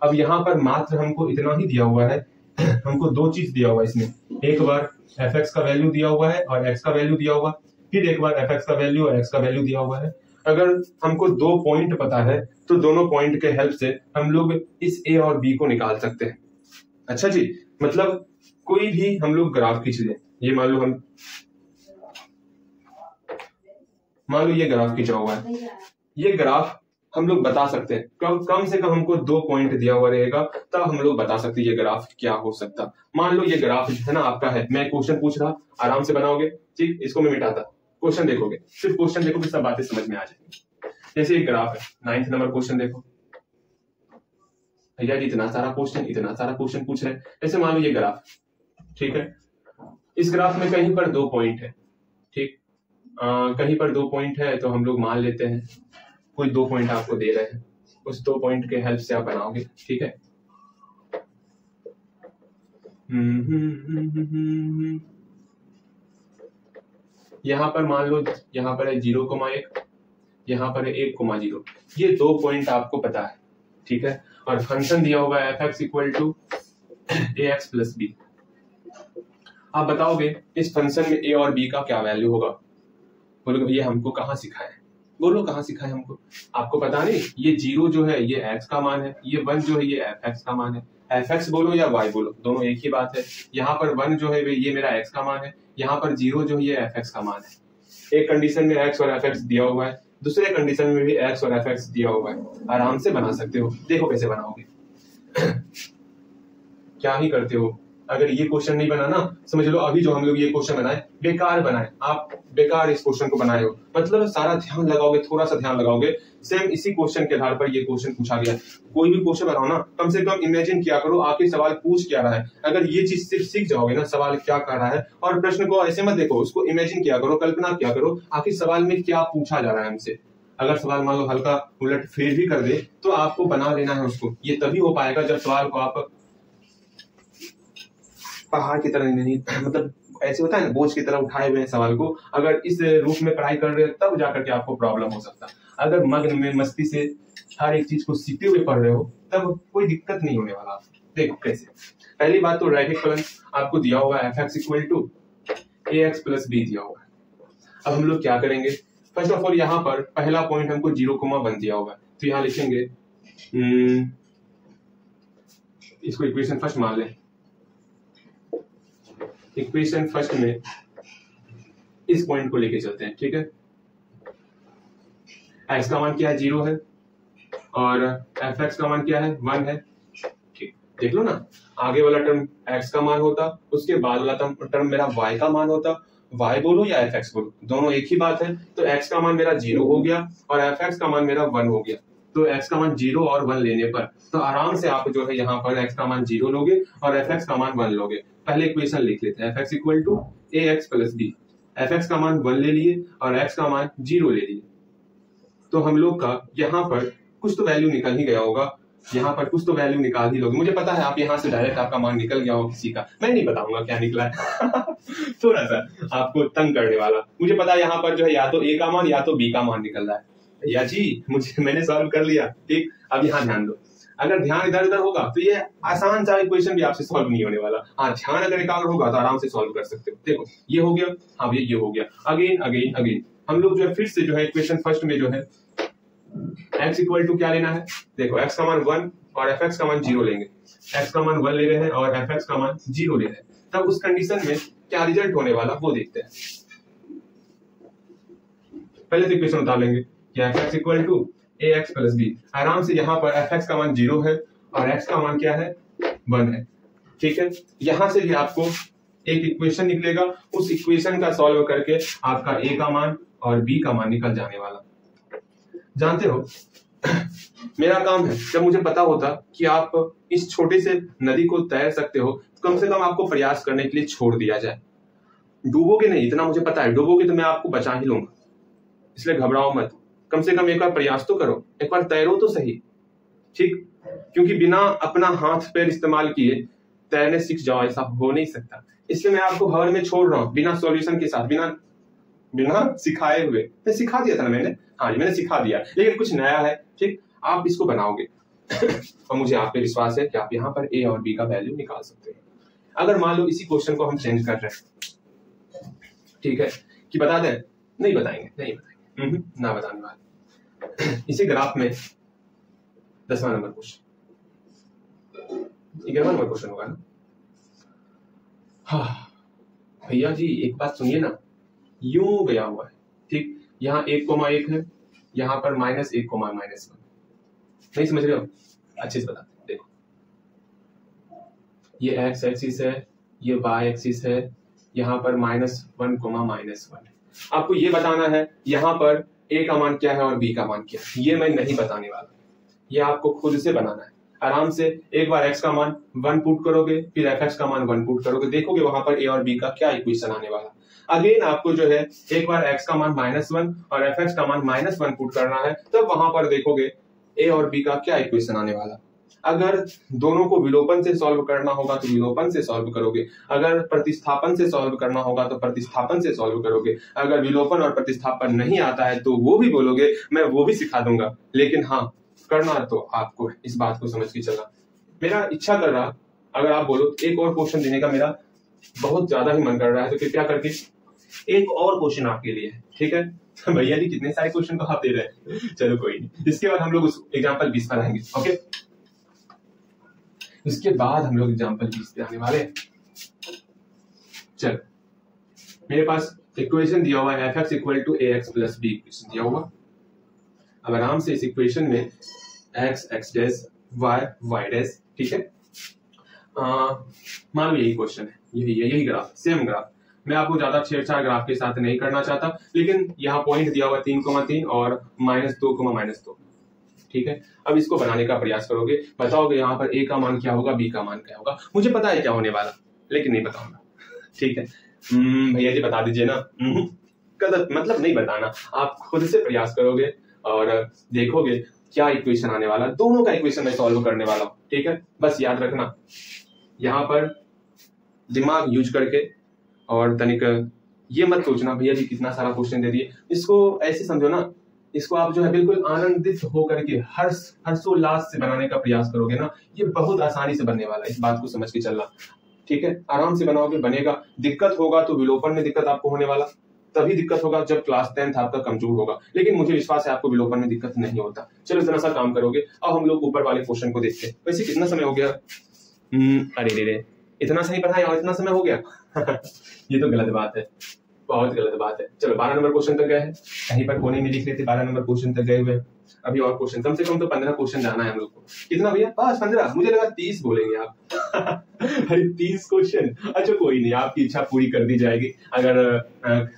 अब यहाँ पर मात्र हमको इतना ही दिया हुआ है, [clears throat] हमको दो चीज़ दिया हुआ है इसमें। एक बार एफ़ एक्स का वैल्यू दिया हुआ है और एक्स का वैल्यू दिया हुआ, फिर एक बार एफ़ एक्स का वैल्यू और एक्स का वैल्यू दिया हुआ है। अगर हमको दो पॉइंट पता है तो दोनों पॉइंट के हेल्प से हम लोग इस ए और बी को निकाल सकते हैं। अच्छा जी मतलब कोई भी हम लोग ग्राफ खींच लें। ये मान लो हम, मान लो ये ग्राफ खींचा हुआ है। ये ग्राफ हम लोग बता सकते हैं। कम कम से कम हमको दो पॉइंट दिया हुआ रहेगा, तब हम लोग बता सकते हैं ये ग्राफ क्या हो सकता। मान लो ये ग्राफ है ना आपका है, मैं क्वेश्चन पूछ रहा, आराम से बनाओगे? ठीक, इसको मैं मिटाता। क्वेश्चन देखोगे। सिर्फ़ क्वेश्चन देखोगे सब बातें समझ में आ जाएँगी। जैसे एक ग्राफ है नाइन्थ नंबर क्वेश्चन देखो। भैया जी, इतना सारा क्वेश्चन इतना सारा क्वेश्चन पूछ रहे हैं। जैसे मान लो ये ग्राफ, ठीक है? इस ग्राफ में कहीं पर दो पॉइंट है, ठीक? कहीं पर दो पॉइंट है तो हम लोग मान लेते हैं, कोई दो पॉइंट आपको दे रहे हैं। उस दो पॉइंट के हेल्प से आप बनाओगे, ठीक है? यहाँ पर मान लो, यहाँ पर है ज़ीरो कोमा एक, यहाँ पर है एक कोमा ज़ीरो। ये दो पॉइंट आपको पता है, ठीक है? और फ़ंक्शन दिया होगा f x equal to a x plus b आप बताओगे, इस फ़ंक्शन में ए और बी का क्या वैल्यू होगा? बोलोगे भैया हमको कहाँ सिखाए बोलो, कहाँ सिखाए हमको? आपको पता नहीं? ये ज़ीरो जो है, ये एक्स का मान है, ये वन जो है, ये एफ़ एक्स का मान है। एफ़ एक्स बोलो या वाई बोलो, दोनों एक ही बात है। यहाँ पर वन जो है, ये मेरा एक्स का मान है यहाँ पर ज़ीरो जो ये एफ़ एक्स का मान है। एक कंडीशन में एक्स और एफ़ एक्स दिया हुआ है, दूसरे कंडीशन में भी एक्स और एफ़ एक्स दिया हुआ है। आराम से बना सकते हो। देखो कैसे बनाओगे। [coughs] क्या ही करते हो। अगर ये क्वेश्चन नहीं बना ना समझ लो अभी जो हम लोग ये क्वेश्चन बनाए, बेकार बनाए। आप बेकार इस क्वेश्चन को बनाए हो। मतलब सारा ध्यान लगाओगे, थोड़ा सा ध्यान लगाओगे सेम इसी क्वेश्चन के आधार पर ये क्वेश्चन पूछा गया। कोई भी क्वेश्चन बनाओ ना, कम से कम इमेजिन किया करो, आखिर सवाल पूछ क्या रहा है। अगर ये चीज़ सिर्फ़ सीख जाओगे ना, सवाल क्या कर रहा है, और प्रश्न को ऐसे मत देखो, उसको इमेजिन किया करो, कल्पना क्या करो, आखिर सवाल में क्या पूछा जा रहा है हमसे। अगर सवाल मान लो हल्का उलट फेर भी कर दे तो आपको बना लेना है उसको। ये तभी हो पाएगा जब सवाल को आप पहाड़ की तरह नहीं मतलब ऐसे होता है ना बोझ की तरह उठाए हुए सवाल को। अगर इस रूप में पढ़ाई कर रहे हो तब जाकर के आपको प्रॉब्लम हो सकता है। अगर मग्न में मस्ती से हर एक चीज़ को सीखते हुए पढ़ रहे हो तब कोई दिक्कत नहीं होने वाला। देखो कैसे। पहली बात तो रैखिक फलन आपको दिया हुआ है f x equal to a x plus b दिया हुआ है। अब हम लोग क्या करेंगे? फ़र्स्ट ऑफ़ ऑल यहाँ पर पहला पॉइंट हमको ज़ीरो कोमा वन दिया हुआ है। तो यहाँ लिखेंगे हम्म, इसको इक्वेशन फ़र्स्ट मान लें। इक्वेशन फ़र्स्ट में इस पॉइंट को लेके चलते हैं, ठीक है? एक्स का मान क्या है? ज़ीरो है। और एफ़ एक्स का मान क्या है? वन है। ठीक, देख लो ना, आगे वाला टर्म एक्स का मान होता, उसके बाद वाला टर्म मेरा वाई का मान होता। वाई बोलो या एफ़ एक्स बोलो, दोनों एक ही बात है। तो एक्स का मान मेरा ज़ीरो हो गया और एफ़ एक्स का मान मेरा वन हो गया। तो एक्स का मान ज़ीरो और वन लेने पर तो आराम से आप जो है यहाँ पर एक्स का मान ज़ीरो लोगे और एफ़ एक्स का मान वन लोगे। पहले इक्वेशन लिख लेते हैं। F x equal to a x plus b f x का मान वन ले लिए और एक्स का मान ज़ीरो ले लिए। तो हम लोग का यहाँ पर कुछ तो वैल्यू निकल ही गया होगा। यहाँ पर कुछ तो वैल्यू निकाल ही लोगे। मुझे पता है आप यहाँ से डायरेक्ट आपका मान निकल गया हो किसी का। मैं नहीं बताऊँगा क्या निकला है। [laughs] थोड़ा सा आपको तंग करने वाला। मुझे पता है यहाँ पर जो है या तो ए का मान या तो बी का मान निकल रहा है। या जी, मुझे, मैंने सॉल्व कर लिया। ठीक? अब यहाँ ध्यान दो। अगर ध्यान इधर उधर होगा तो ये आसान सा क्वेश्चन भी आपसे सॉल्व नहीं होने वाला। हाँ ध्यान अगर एकाग्र होगा तो आराम से सॉल्व कर सकते हो। देखो, ये हो गया हाँ भैया ये हो गया। अगेन अगेन अगेन हम लोग जो है फिर से जो है इक्वेशन फ़र्स्ट में जो है, x इक्वल टू क्या लेना है? देखो, x का मान वन और एफ़ एक्स का मान ज़ीरो लेंगे। x का मान वन ले रहे हैं और एफ़ एक्स का मान ज़ीरो ले रहे हैं। तब उस कंडीशन में क्या रिज़ल्ट होने वाला, वो देखते हैं। पहले तो इक्वेशन उतार लेंगे। F x equal to a x plus b आराम से यहाँ पर एफ़ एक्स का मान ज़ीरो है और एक्स का मान क्या है? वन है। ठीक है? यहाँ से भी आपको एक इक्वेशन निकलेगा। उस इक्वेशन का सॉल्व करके आपका ए का मान और बी का मान निकल जाने वाला। जानते हो? [clears throat] मेरा काम है, जब मुझे पता होता कि आप इस छोटे से नदी को तैर सकते हो तो कम से कम आपको प्रयास करने के लिए छोड़ दिया जाए। डूबोगे नहीं, इतना मुझे पता है। डूबोगे तो मैं आपको बचा ही लूँगा। इसलिए घबराओ मत। कम से कम एक बार प्रयास तो करो। एक बार तैरो तो सही। ठीक? क्योंकि बिना अपना हाथ पैर इस्तेमाल किए तैरने सीख जाओ ऐसा हो नहीं सकता। इसलिए मैं आपको हवर में छोड़ रहा हूँ बिना सॉल्यूशन के साथ बिना बिना सिखाए हुए। मैं सिखा दिया था ना मैंने? हाँ जी मैंने सिखा दिया। लेकिन कुछ नया है ठीक? आप इसको बनाओगे। [coughs] और मुझे आप पे विश्वास है कि आप यहाँ पर ए और बी का वैल्यू निकाल सकते हैं। अगर मान लो इसी क्वेश्चन को हम चेंज कर रहे हैं। ठीक है? कि बता दें? नहीं बताएँगे नहीं बताएँगे। हम्म, ना बताने वाले। [clears throat] इसी ग्राफ में दसवां नंबर क्वेश्चन ग्यारहवा नंबर क्वेश्चन होगा ना? हाँ। भैया जी, एक बात सुनिए ना। यूँ गया हुआ है, ठीक? यहाँ एक कोमा एक है, यहाँ पर माइनस एक कोमा माइनस वन नहीं समझ रहे हो? अच्छे से बता देखो। ये एक्स एक्सिस है, ये वाई एक्सिस है, यहाँ पर minus one comma minus one आपको ये बताना है, यहाँ पर ए का मान क्या है और बी का मान क्या है? ये मैं नहीं बताने वाला। ये आपको खुद से बनाना है। आराम से एक बार एक्स का मान वन पुट करोगे, फिर एफ़ एक्स का मान वन पुट करोगे। देखोगे वहाँ पर ए और बी का क्या इक्वेशन आने वाला अगेन आपको जो है, एक बार एक्स का मान माइनस वन और एफ़ एक्स का मान माइनस वन पुट करना है, तब वहाँ पर देखोगे ए और बी का क्या इक्वेशन आने वाला अगर दोनों को विलोपन से सॉल्व करना होगा तो विलोपन से सॉल्व करोगे। अगर प्रतिस्थापन से सॉल्व करना होगा तो प्रतिस्थापन से सॉल्व करोगे। अगर विलोपन और प्रतिस्थापन नहीं आता है तो वो भी बोलोगे, मैं वो भी सिखा दूँगा। लेकिन हाँ करना तो आपको इस बात को समझ के चलना। मेरा इच्छा कर रहा, अगर आप बोलो, एक और क्वेश्चन देने का मेरा बहुत ज़्यादा ही मन कर रहा है तो कृपया करके? एक और क्वेश्चन आपके लिए है ठीक है? [laughs] भैया जी, कितने सारे क्वेश्चन तो आप दे रहे हैं। चलो कोई नहीं। इसके बाद हम लोग उस एग्ज़ाम्पल बीस पर आएँगे ओके इसके बाद हम लोग एग्ज़ाम्पल बीस आने वाले। चल। मेरे पास इक्वेशन दिया हुआ है f x equal to a x plus b equation दिया हुआ। अब आराम से इस इक्वेशन में x x dash y y dash ठीक है? मान लो यही क्वेश्चन है, यही यही ग्राफ सेम ग्राफ मैं आपको ज़्यादा छेड़छाड़ ग्राफ के साथ नहीं करना चाहता, लेकिन यहाँ पॉइंट दिया हुआ तीन कोमा तीन और माइनस दो कोमा माइनस दो। ठीक है? अब इसको बनाने का प्रयास करोगे बताओगे यहाँ पर ए का मान क्या होगा बी का मान क्या होगा? मुझे पता है क्या होने वाला लेकिन नहीं बताऊँगा। [laughs] ठीक है? हम्म, भैया जी बता दीजिए ना। हम्म, गलत मतलब नहीं बताना। आप खुद से प्रयास करोगे और देखोगे क्या इक्वेशन आने वाला। दोनों का इक्वेशन मैं सॉल्व करने वाला हूँ ठीक है? बस याद रखना। यहाँ पर दिमाग यूज़ करके और तनिक ये मत सोचना भैया जी कितना सारा क्वेश्चन दे दिए। इसको ऐसे समझो ना इसको आप जो है बिल्कुल आनंदित होकर के हर्ष हर्षोल्लास से बनाने का प्रयास करोगे ना ये बहुत आसानी से बनने वाला है इस बात को समझ के चलना। ठीक है? आराम से बनाओगे बनेगा। दिक्कत होगा तो विलोपन में दिक्कत आपको होने वाला। तभी दिक्कत होगा जब क्लास टेंथ आपका कमज़ोर होगा। लेकिन मुझे विश्वास है आपको विलोपन में दिक्कत नहीं होता। चलो इतना सा काम करोगे। अब हम लोग ऊपर वाले क्वेश्चन को देखते हैं। वैसे कितना समय हो गया? हम्म, अरे रे। इतना सही पढ़ाया और इतना समय हो गया? [laughs] ये तो गलत बात है। बहुत गलत बात है। चलो, बारह नंबर क्वेश्चन तक गए हैं। कहीं पर कोने में लिख लेते, बारह नंबर क्वेश्चन तक गए हुए अभी और क्वेश्चन कम से कम तो पंद्रह क्वेश्चन जाना है हम लोग को। कितना भैया? बस पंद्रह। मुझे लगा तीस बोलेंगे आप। [laughs] अरे, तीस क्वेश्चन अच्छा कोई नहीं, आपकी इच्छा पूरी कर दी जाएगी। अगर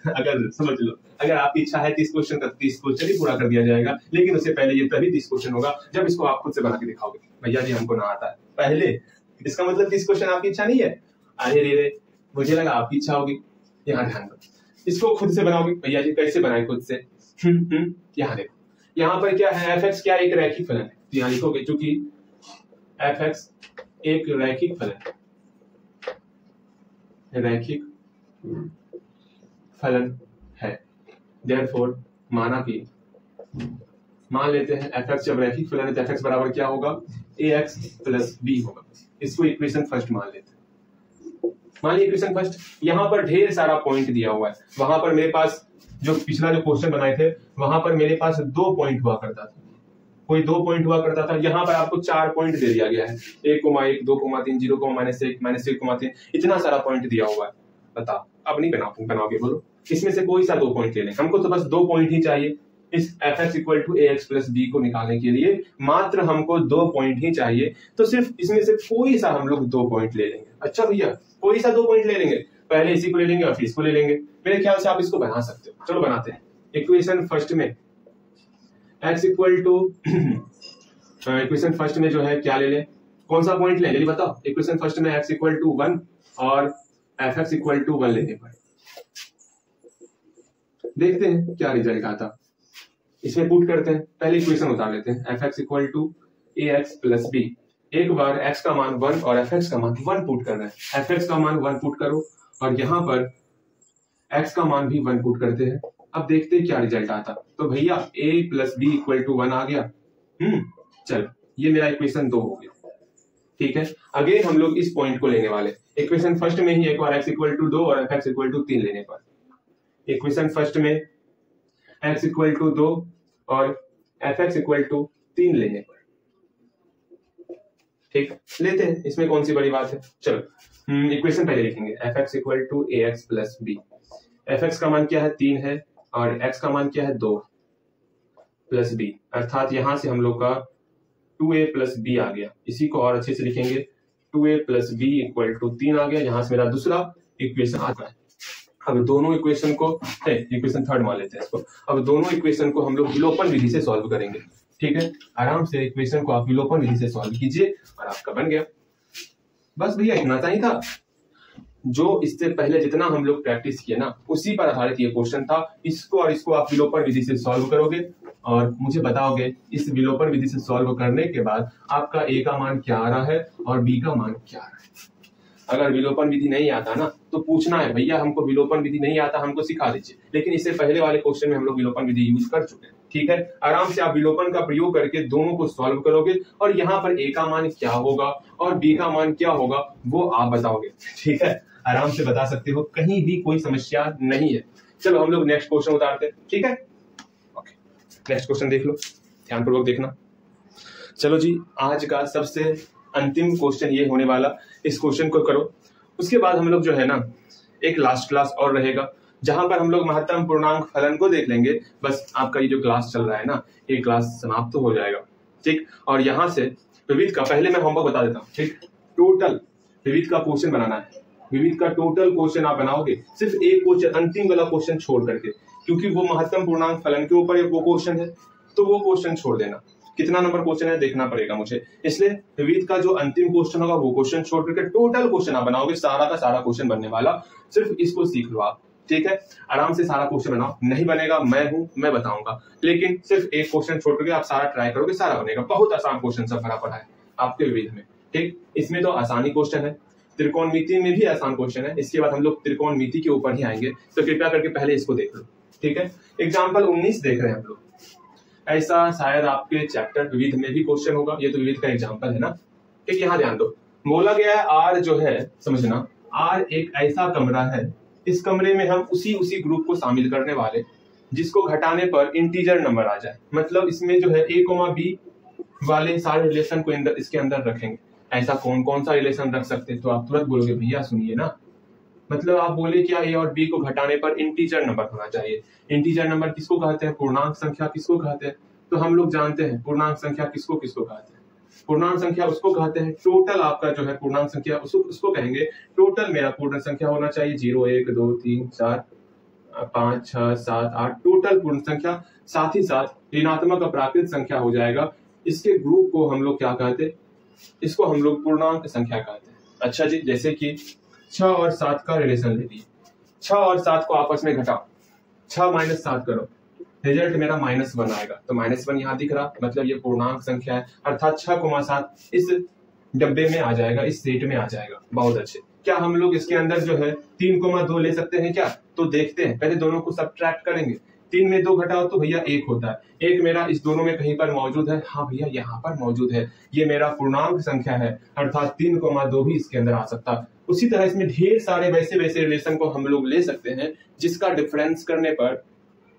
अगर, समझ लो। अगर आपकी इच्छा है तीस क्वेश्चन तक तीस क्वेश्चन ही पूरा कर दिया जाएगा। लेकिन उससे पहले ये तभी तीस क्वेश्चन होगा, जब इसको आप खुद से बना के दिखाओगे। भैया जी, हमको ना आता है। पहले, इसका मतलब तीस क्वेश्चन आपकी इच्छा नहीं है? अरे रे, मुझे लगा आपकी इच्छा होगी। यहाँ ध्यान दो। इसको खुद से बनाओगे? भैया जी कैसे बनाए खुद से? हम्म, हम्म, यहाँ देखो। यहाँ पर क्या है एफ़ एक्स क्या एक रैखिक फलन है? यहाँ लिखोगे चूँकि एफ़ एक्स एक रैखिक फलन रैखिक फलन है। देयरफॉर माना कि मान लेते हैं एफ़ एक्स जब रैखिक फलन है तो एफ़ एक्स बराबर क्या होगा? ए एक्स प्लस बी होगा। इसको इक्वेशन फ़र्स्ट मान लेते हैं। मान लीजिए इक्वेशन फ़र्स्ट यहाँ पर ढेर सारा पॉइंट दिया हुआ है। वहाँ पर मेरे पास जो पिछला जो क्वेश्चन बनाए थे, वहाँ पर मेरे पास दो पॉइंट हुआ करता था। कोई दो पॉइंट हुआ करता था, यहाँ पर आपको चार पॉइंट दे दिया गया है। एक कोमा एक, दो कोमा तीन, ज़ीरो कोमा माइनस एक माइनस एक कोमा तीन, इतना सारा पॉइंट दिया हुआ है। बताओ, अब नहीं बना बनाओगे बोलो। इसमें से कोई सा दो पॉइंट ले लें। हमको तो बस दो पॉइंट ही चाहिए। इस f x equal to a x plus b को निकालने के लिए मात्र हमको दो पॉइंट ही चाहिए। तो सिर्फ़ इसमें से कोई सा हम लोग दो पॉइंट ले लेंगे। अच्छा भैया, कोई सा दो पॉइंट ले लेंगे। पहले इसी को ले लेंगे और फिर इसको ले लेंगे। मेरे ख्याल से आप इसको बना सकते हो। चलो बनाते हैं। इक्वेशन फ़र्स्ट में x equal to equation first में जो है क्या ले लें? कौन सा पॉइंट लें? जल्दी बताओ। इक्वेशन फ़र्स्ट में एक्स इक्वल टू वन और f x equal to one लेने पर। देखते हैं क्या रिज़ल्ट आता। इसमें पुट करते हैं। पहले इक्वेशन उतार लेते हैं। F x equal to a x plus b एक बार एक्स का मान वन और एफ़ एक्स का मान वन पुट कर रहे हैं। एफ़ एक्स का मान वन पुट करो और यहाँ पर एक्स का मान भी वन पुट करते हैं। अब देखते हैं क्या रिज़ल्ट आता। तो भैया a plus b equal to one आ गया। हम्म चलो, ये मेरा इक्वेशन दो हो गया। ठीक है? अगेन हम लोग इस पॉइंट को लेने वाले। इक्वेशन फ़र्स्ट में ही एक बार एक्स इक्वल टू दो और एफ़ एक्स इक्वल टू तीन लेने पर। इक्वेशन फ़र्स्ट में एक्स इक्वल टू दो और एफ़ एक्स इक्वल टू तीन लेने पर। ठीक? लेते हैं। इसमें कौन सी बड़ी बात है? चलो। इक्वेशन हम्म, पहले लिखेंगे। F x equal to a x plus b f x का मान क्या है? तीन है और एक्स का मान क्या है? दो प्लस बी अर्थात यहाँ से हम लोग का टू ए प्लस बी आ गया। इसी को और अच्छे से लिखेंगे। Two A plus B equal to तीन आ गया। यहाँ से मेरा दूसरा इक्वेशन आता है। अब दोनों इक्वेशन को इक्वेशन थर्ड मान लेते हैं इसको। अब दोनों इक्वेशन को हम लोग विलोपन विधि से सॉल्व करेंगे। ठीक है? आराम से इक्वेशन को आप विलोपन विधि से सॉल्व कीजिए और आपका बन गया। बस भैया, इतना चाहिए था। जो इससे पहले जितना हम लोग प्रैक्टिस किए ना, उसी पर आधारित ये क्वेश्चन था। इसको और इसको आप विलोपन विधि से सॉल्व करोगे और मुझे बताओगे, इस विलोपन विधि से सॉल्व करने के बाद आपका ए का मान क्या आ रहा है और बी का मान क्या आ रहा है? अगर विलोपन विधि नहीं आता ना तो पूछना है, भैया, हमको विलोपन विधि नहीं आता, हमको सिखा दीजिए। लेकिन इससे पहले वाले क्वेश्चन में हम लोग विलोपन विधि यूज़ कर चुके हैं, ठीक है? आराम से आप विलोपन का प्रयोग करके दोनों को सॉल्व करोगे और यहाँ पर ए का मान क्या होगा और बी का मान क्या होगा, वो आप बताओगे, ठीक है? आराम से बता सकते हो, कहीं भी कोई समस्या नहीं है। चलो, हम लोग नेक्स्ट क्वेश्चन उतारते हैं, ठीक है? ओके नेक्स्ट क्वेश्चन देख लो, ध्यानपूर्वक देखना। चलो जी, आज का सबसे अंतिम क्वेश्चन ये होने वाला, इस क्वेश्चन को करो। उसके बाद हम लोग जो है ना, एक लास्ट क्लास और रहेगा, जहाँ पर हम लोग महत्तम पूर्णांक फलन को देख लेंगे। बस आपका ये जो क्लास चल रहा है ना, ये क्लास समाप्त तो हो जाएगा। ठीक? और यहाँ से विविध का, पहले मैं होमवर्क बता देता हूँ, ठीक? टोटल विविध का क्वेश्चन बनाना है। विविध का टोटल क्वेश्चन आप बनाओगे, सिर्फ़ एक क्वेश्चन अंतिम वाला क्वेश्चन छोड़ करके, क्योंकि वो महत्तम पूर्णांक फलन के ऊपर वो क्वेश्चन है तो वो क्वेश्चन छोड़ देना। कितना नंबर क्वेश्चन है, देखना पड़ेगा मुझे। इसलिए विविध का जो अंतिम क्वेश्चन होगा, वो क्वेश्चन छोड़ करके टोटल क्वेश्चन आप बनाओगे, सारा का सारा क्वेश्चन बनने वाला। सिर्फ़ इसको सीख लो आप, ठीक है? आराम से सारा क्वेश्चन बनाओ। नहीं बनेगा, मैं हूँ, मैं बताऊँगा। लेकिन सिर्फ़ एक क्वेश्चन छोड़ करके आप सारा ट्राई करोगे, सारा बनेगा। बहुत आसान क्वेश्चन सब भरा पड़ा है आपके विविध में, ठीक? इसमें तो आसानी क्वेश्चन है। त्रिकोण मिति में भी आसान क्वेश्चन है। इसके बाद हम लोग त्रिकोण मिति के ऊपर ही आएँगे। तो कृपया करके पहले इसको देख लो, ठीक है? एग्ज़ाम्पल उन्नीस देख रहे हैं हम लोग। ऐसा शायद आपके चैप्टर विविध में भी क्वेश्चन होगा। ये तो विविध का एग्ज़ाम्पल है ना। ठीक, यहाँ ध्यान दो। बोला गया है, आर जो है, समझना, आर एक ऐसा कमरा है। इस कमरे में हम उसी उसी ग्रुप को शामिल करने वाले, जिसको घटाने पर इंटीजर नंबर आ जाए। मतलब इसमें जो है ए कोमा बी वाले सारे रिलेशन को इसके अंदर रखेंगे। ऐसा कौन कौन सा रिलेशन रख सकते हैं? तो आप तुरंत बोलोगे, भैया, सुनिए ना मतलब आप बोले क्या ए और बी को घटाने पर इंटीजर नंबर होना चाहिए। इंटीजर नंबर किसको कहते हैं? पूर्णांक संख्या किसको कहते हैं? तो हम लोग जानते हैं, पूर्णांक संख्या किसको किसको कहते हैं? पूर्णांक संख्या उसको कहते हैं। टोटल आपका जो है पूर्णांक संख्या, उसको उसको कहेंगे। टोटल मेरा पूर्ण संख्या होना चाहिए ज़ीरो, एक, दो, तीन, चार, पाँच, छह, सात, आठ। टोटल पूर्ण संख्या, साथ ही साथ ऋणात्मक अपराकृत संख्या हो जाएगा। इसके ग्रुप को हम लोग क्या कहते हैं? इसको हम लोग पूर्णांक संख्या कहते हैं। अच्छा जी, जैसे कि छ और सात का रिलेशन ले लीजिए। छह और सात को आपस में घटाओ। छह माइनस सात करो। रिज़ल्ट मेरा माइनस वन आएगा। तो माइनस वन यहाँ दिख रहा मतलब ये पूर्णांक संख्या है। अर्थात छह कोमा सात इस डब्बे में आ जाएगा, इस सेट में आ जाएगा। बहुत अच्छे। क्या हम लोग इसके अंदर जो है तीन कोमा दो ले सकते हैं क्या? तो देखते हैं। पहले दोनों को सब करेंगे। तीन में दो घटाओ तो भैया एक होता है। एक मेरा इस दोनों में कहीं पर मौजूद है। हाँ भैया, यहाँ पर मौजूद है। ये मेरा पूर्णांक संख्या है। अर्थात तीन कोमा दो भी इसके अंदर आ सकता। उसी तरह इसमें ढेर सारे वैसे वैसे रिलेशन को हम लोग ले सकते हैं, जिसका डिफरेंस करने पर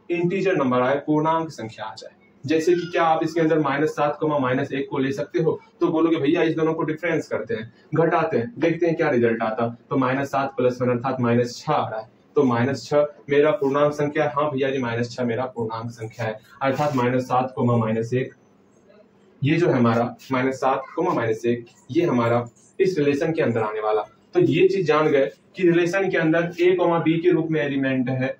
इंटीजर नंबर आए, पूर्णांक संख्या आ जाए। जैसे कि क्या आप इसके अंदर माइनस सात कोमा माइनस एक को ले सकते हो तो बोलोगे, भैया, इस दोनों को डिफरेंस करते हैं, घटाते हैं, देखते हैं क्या रिज़ल्ट आता तो माइनस सात प्लस वन अर्थात माइनस छह आ रहा है। तो माइनस छह मेरा पूर्णांक संख्या है। हाँ भैया जी माइनस छह मेरा पूर्णांक संख्या है। अर्थात माइनस सात कोमा माइनस एक, ये जो है हमारा माइनस सात कोमा माइनस एक, ये हमारा इस रिलेशन के अंदर आने वाला। तो ये चीज़ जान गए कि रिलेशन के अंदर ए कोमा बी के रूप में एलिमेंट है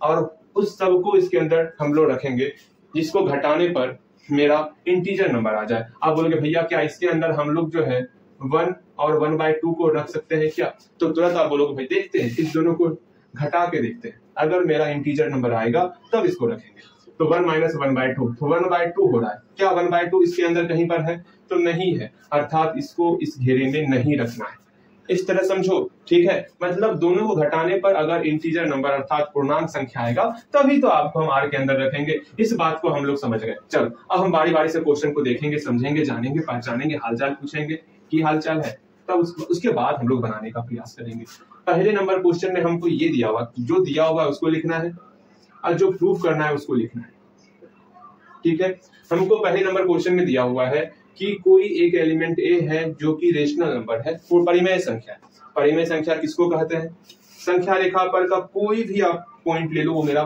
और उस सबको इसके अंदर हम लोग रखेंगे, जिसको घटाने पर मेरा इंटीजर नंबर आ जाए। आप बोलोगे, भैया, क्या इसके अंदर हम लोग जो है वन और वन बाय टू को रख सकते हैं क्या? तो तुरंत आप बोलोगे, भाई, देखते हैं, इस दोनों को घटा के देखते हैं। अगर मेरा इंटीजर नंबर आएगा, तब इसको रखेंगे। तो one minus one by two तो वन बाय टू हो रहा है। क्या वन बाय टू इसके अंदर कहीं पर है? तो नहीं है। अर्थात इसको इस घेरे में नहीं रखना है। इस तरह समझो ठीक है? मतलब दोनों को घटाने पर अगर इंटीजर नंबर अर्थात पूर्णांक संख्या आएगा तभी तो आपको हम आर के अंदर रखेंगे। इस बात को हम लोग समझ गए। चलो अब हम बारी बारी से क्वेश्चन को देखेंगे समझेंगे जानेंगे पहचानेंगे हालचाल पूछेंगे की हालचाल है। तब उस, उसके बाद हम लोग बनाने का प्रयास करेंगे। पहले नंबर क्वेश्चन में हमको ये दिया हुआ जो दिया हुआ है उसको लिखना है और जो प्रूफ करना है उसको लिखना है। ठीक है? हमको पहले नंबर क्वेश्चन में दिया हुआ है कि कोई एक एलिमेंट ए है जो कि रेशनल नंबर है वो परिमेय संख्या है। परिमेय संख्या किसको कहते हैं? संख्या रेखा पर का कोई भी आप पॉइंट ले लो, वो मेरा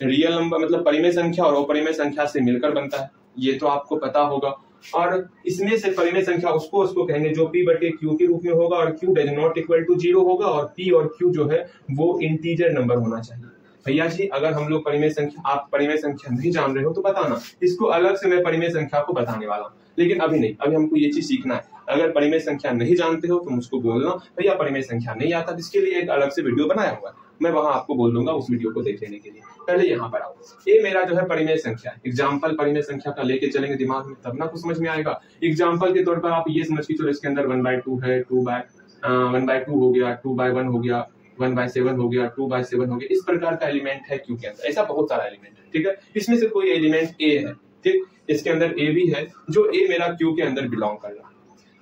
रियल नंबर मतलब परिमेय संख्या और अपरिमेय संख्या से मिलकर बनता है। ये तो आपको पता होगा। और इसमें से परिमेय संख्या उसको उसको कहेंगे जो p बटे क्यू के रूप में होगा और q does not equal to zero होगा और p और q जो है, वो इंटीजर नंबर होना चाहिए। भैया जी, अगर हम लोग परिमेय संख्या, आप परिमेय संख्या नहीं जान रहे हो तो बताना। इसको अलग से मैं परिमेय संख्या को बताने वाला हूँ। लेकिन अभी नहीं, अभी हमको ये चीज़ सीखना है। अगर परिमेय संख्या नहीं जानते हो तो मुझको बोलना भैया, परिमेय संख्या नहीं आता, इसके लिए एक अलग से वीडियो बनाया हुआ है। मैं वहाँ आपको बोल दूँगा उस वीडियो को देख लेने के लिए। पहले यहाँ पर आओ। ये मेरा जो है परिमेय संख्या एग्ज़ाम्पल परिमेय संख्या का लेके चलेंगे दिमाग में, तब ना कुछ समझ में आएगा। एग्ज़ाम्पल के तौर पर आप ये समझ के चलो, इसके अंदर वन बाय टू है two by one by two हो गया टू बाय वन हो गया वन बाय सेवन हो गया टू बाय सेवन हो गया। इस प्रकार का एलिमेंट है क्यू के अंदर। ऐसा बहुत सारा एलिमेंट है, ठीक है? इसमें से कोई एलिमेंट ए है। ठीक? इसके अंदर ए भी है, जो ए मेरा क्यू के अंदर बिलोंग कर रहा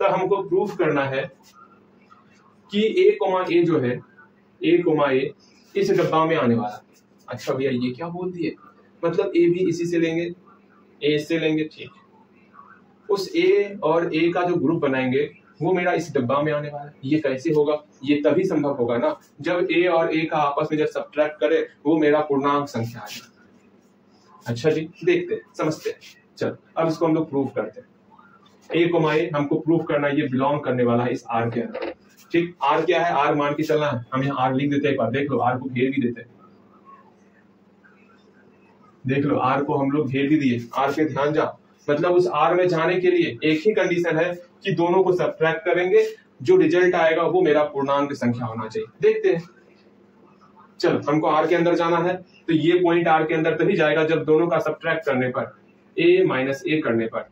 तो हमको प्रूफ करना है कि ए कोमा ए जो है ए कोमा ए इस डब्बा में आने वाला अच्छा भैया, ये क्या बोल दिए? मतलब ए भी इसी से लेंगे ए से लेंगे, ठीक। उस ए और ए का जो ग्रुप बनाएँगे, वो मेरा इस डब्बा में आने वाला है। ये कैसे होगा? ये तभी संभव होगा ना, जब ए और ए का आपस में जब सब्ट्रैक्ट करे, वो मेरा पूर्णांक संख्या आ जाए अच्छा जी, देखते समझते चल, अब इसको हम लोग प्रूव करते हैं। ए को माए हमको प्रूव करना ये बिलोंग करने वाला है इस आर के अंदर। ठीक आर क्या है? आर मान के चलना। है हम यहाँ आर लिख देते हैं देख लो आर को घेर भी देते हैं। देख लो आर को हम लोग घेर भी दिए। आर पे ध्यान जा। मतलब उस आर में जाने के लिए एक ही कंडीशन है कि दोनों को सब्ट्रैक्ट करेंगे। जो रिज़ल्ट आएगा वो मेरा पूर्णांक संख्या होना चाहिए। देखते हैं। चलो, हमको आर के अंदर जाना है तो ये पॉइंट आर के अंदर तभी जाएगा जब दोनों का सब्ट्रैक्ट करने पर ए माइनस ए करने पर।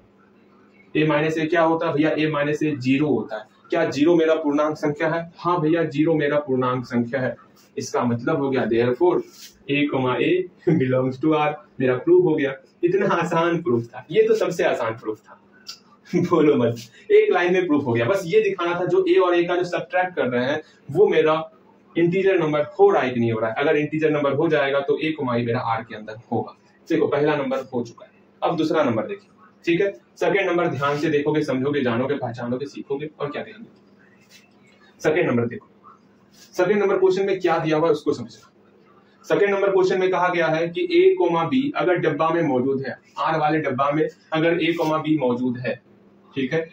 ए माइनस ए क्या होता है? भैया ए माइनस ए ज़ीरो होता है। क्या ज़ीरो मेरा पूर्णांक संख्या है? हाँ भैया ज़ीरो मेरा पूर्णांक संख्या है। इसका मतलब हो गया therefore A comma A belongs to R मेरा प्रूफ हो गया। इतना आसान प्रूफ था। ये तो सबसे आसान प्रूफ था। बोलो मत। एक लाइन में प्रूफ हो गया। बस ये दिखाना था जो ए और ए का जो सब्ट्रैक्ट कर रहे हैं, वो मेरा इंटीजर नंबर है कि नहीं हो रहा है। अगर इंटीजर नंबर हो जाएगा तो ए कुमाई मेरा आर के अंदर होगा। देखो, पहला नंबर हो चुका है। अब दूसरा नंबर देखिए। ठीक है? सेकेंड नंबर ध्यान से देखोगे, समझोगे, जानोगे, पहचानोगे, सीखोगे और क्या कहेंगे सेकेंड नंबर देखो। सेकेंड नंबर क्वेश्चन में क्या दिया हुआ है उसको समझना सेकेंड नंबर क्वेश्चन में कहा गया है कि ए कोमा बी अगर डब्बा में मौजूद है आर वाले डब्बा में अगर ए कोमा बी मौजूद है, ठीक है?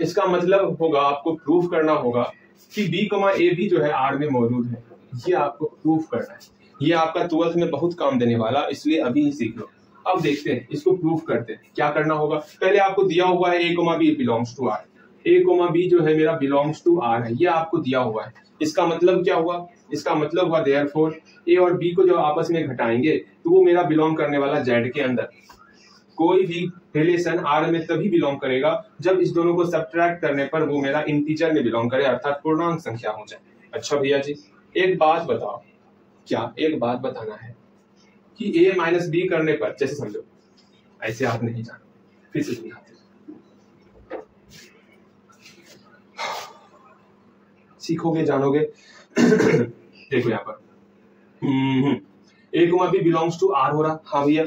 इसका मतलब होगा, आपको प्रूफ करना होगा कि बी कमा ए भी जो है आर में मौजूद है। ये आपको प्रूफ करना है। ये आपका ट्वेल्थ में बहुत काम देने वाला, इसलिए अभी ही सीख लो। अब देखते हैं, इसको प्रूफ करते हैं, क्या करना होगा। पहले आपको दिया हुआ है A comma B belongs to R A comma B जो है मेरा बिलोंग्स टू आर है, ये आपको दिया हुआ है। इसका मतलब क्या हुआ? इसका मतलब हुआ देयर ए और बी को जब आपस में घटाएँगे तो वो मेरा बिलोंग करने वाला जेड के अंदर। कोई भी रिलेशन आर में तभी बिलोंग करेगा, जब इस दोनों को सब्ट्रैक्ट करने पर वो मेरा इंटीजर में बिलोंग करे, अर्थात पूर्णांक संख्या हो जाए। अच्छा भैया जी, एक बात बताओ, क्या एक बात बताना है कि ए माइनस बी करने पर, जैसे समझो, ऐसे आप नहीं जानो, फिर से समझाते सीखोगे, जानोगे? [clears throat] देखो यहाँ पर। ए कुमा बी बिलोंग्स टू आर हो रहा। हाँ भैया।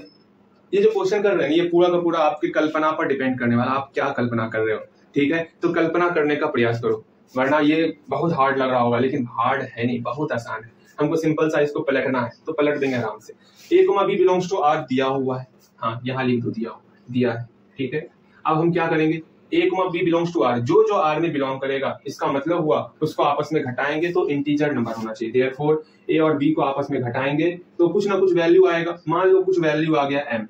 ये जो क्वेश्चन कर रहे हैं, ये पूरा का पूरा आपकी कल्पना पर डिपेंड करने वाला, आप क्या कल्पना कर रहे हो, ठीक है? तो कल्पना करने का प्रयास करो, वरना ये बहुत हार्ड लग रहा होगा, लेकिन हार्ड है नहीं, बहुत आसान है। हमको सिंपल साइज़ को पलटना है तो पलट देंगे आराम से। ए कुमा बी बिलोंग्स टू आर दिया हुआ है। हाँ यहाँ लिख दो दिया हुआ दिया है, ठीक है? अब हम क्या करेंगे? ए कुमा बी बिलोंग्स टू आर जो जो आर में बिलोंग करेगा, इसका मतलब हुआ, उसको आपस में घटाएँगे तो इंटीजर नंबर होना चाहिए। देयर फोर ए और बी को आपस में घटाएँगे तो कुछ ना कुछ वैल्यू आएगा। मान लो कुछ वैल्यू आ गया एम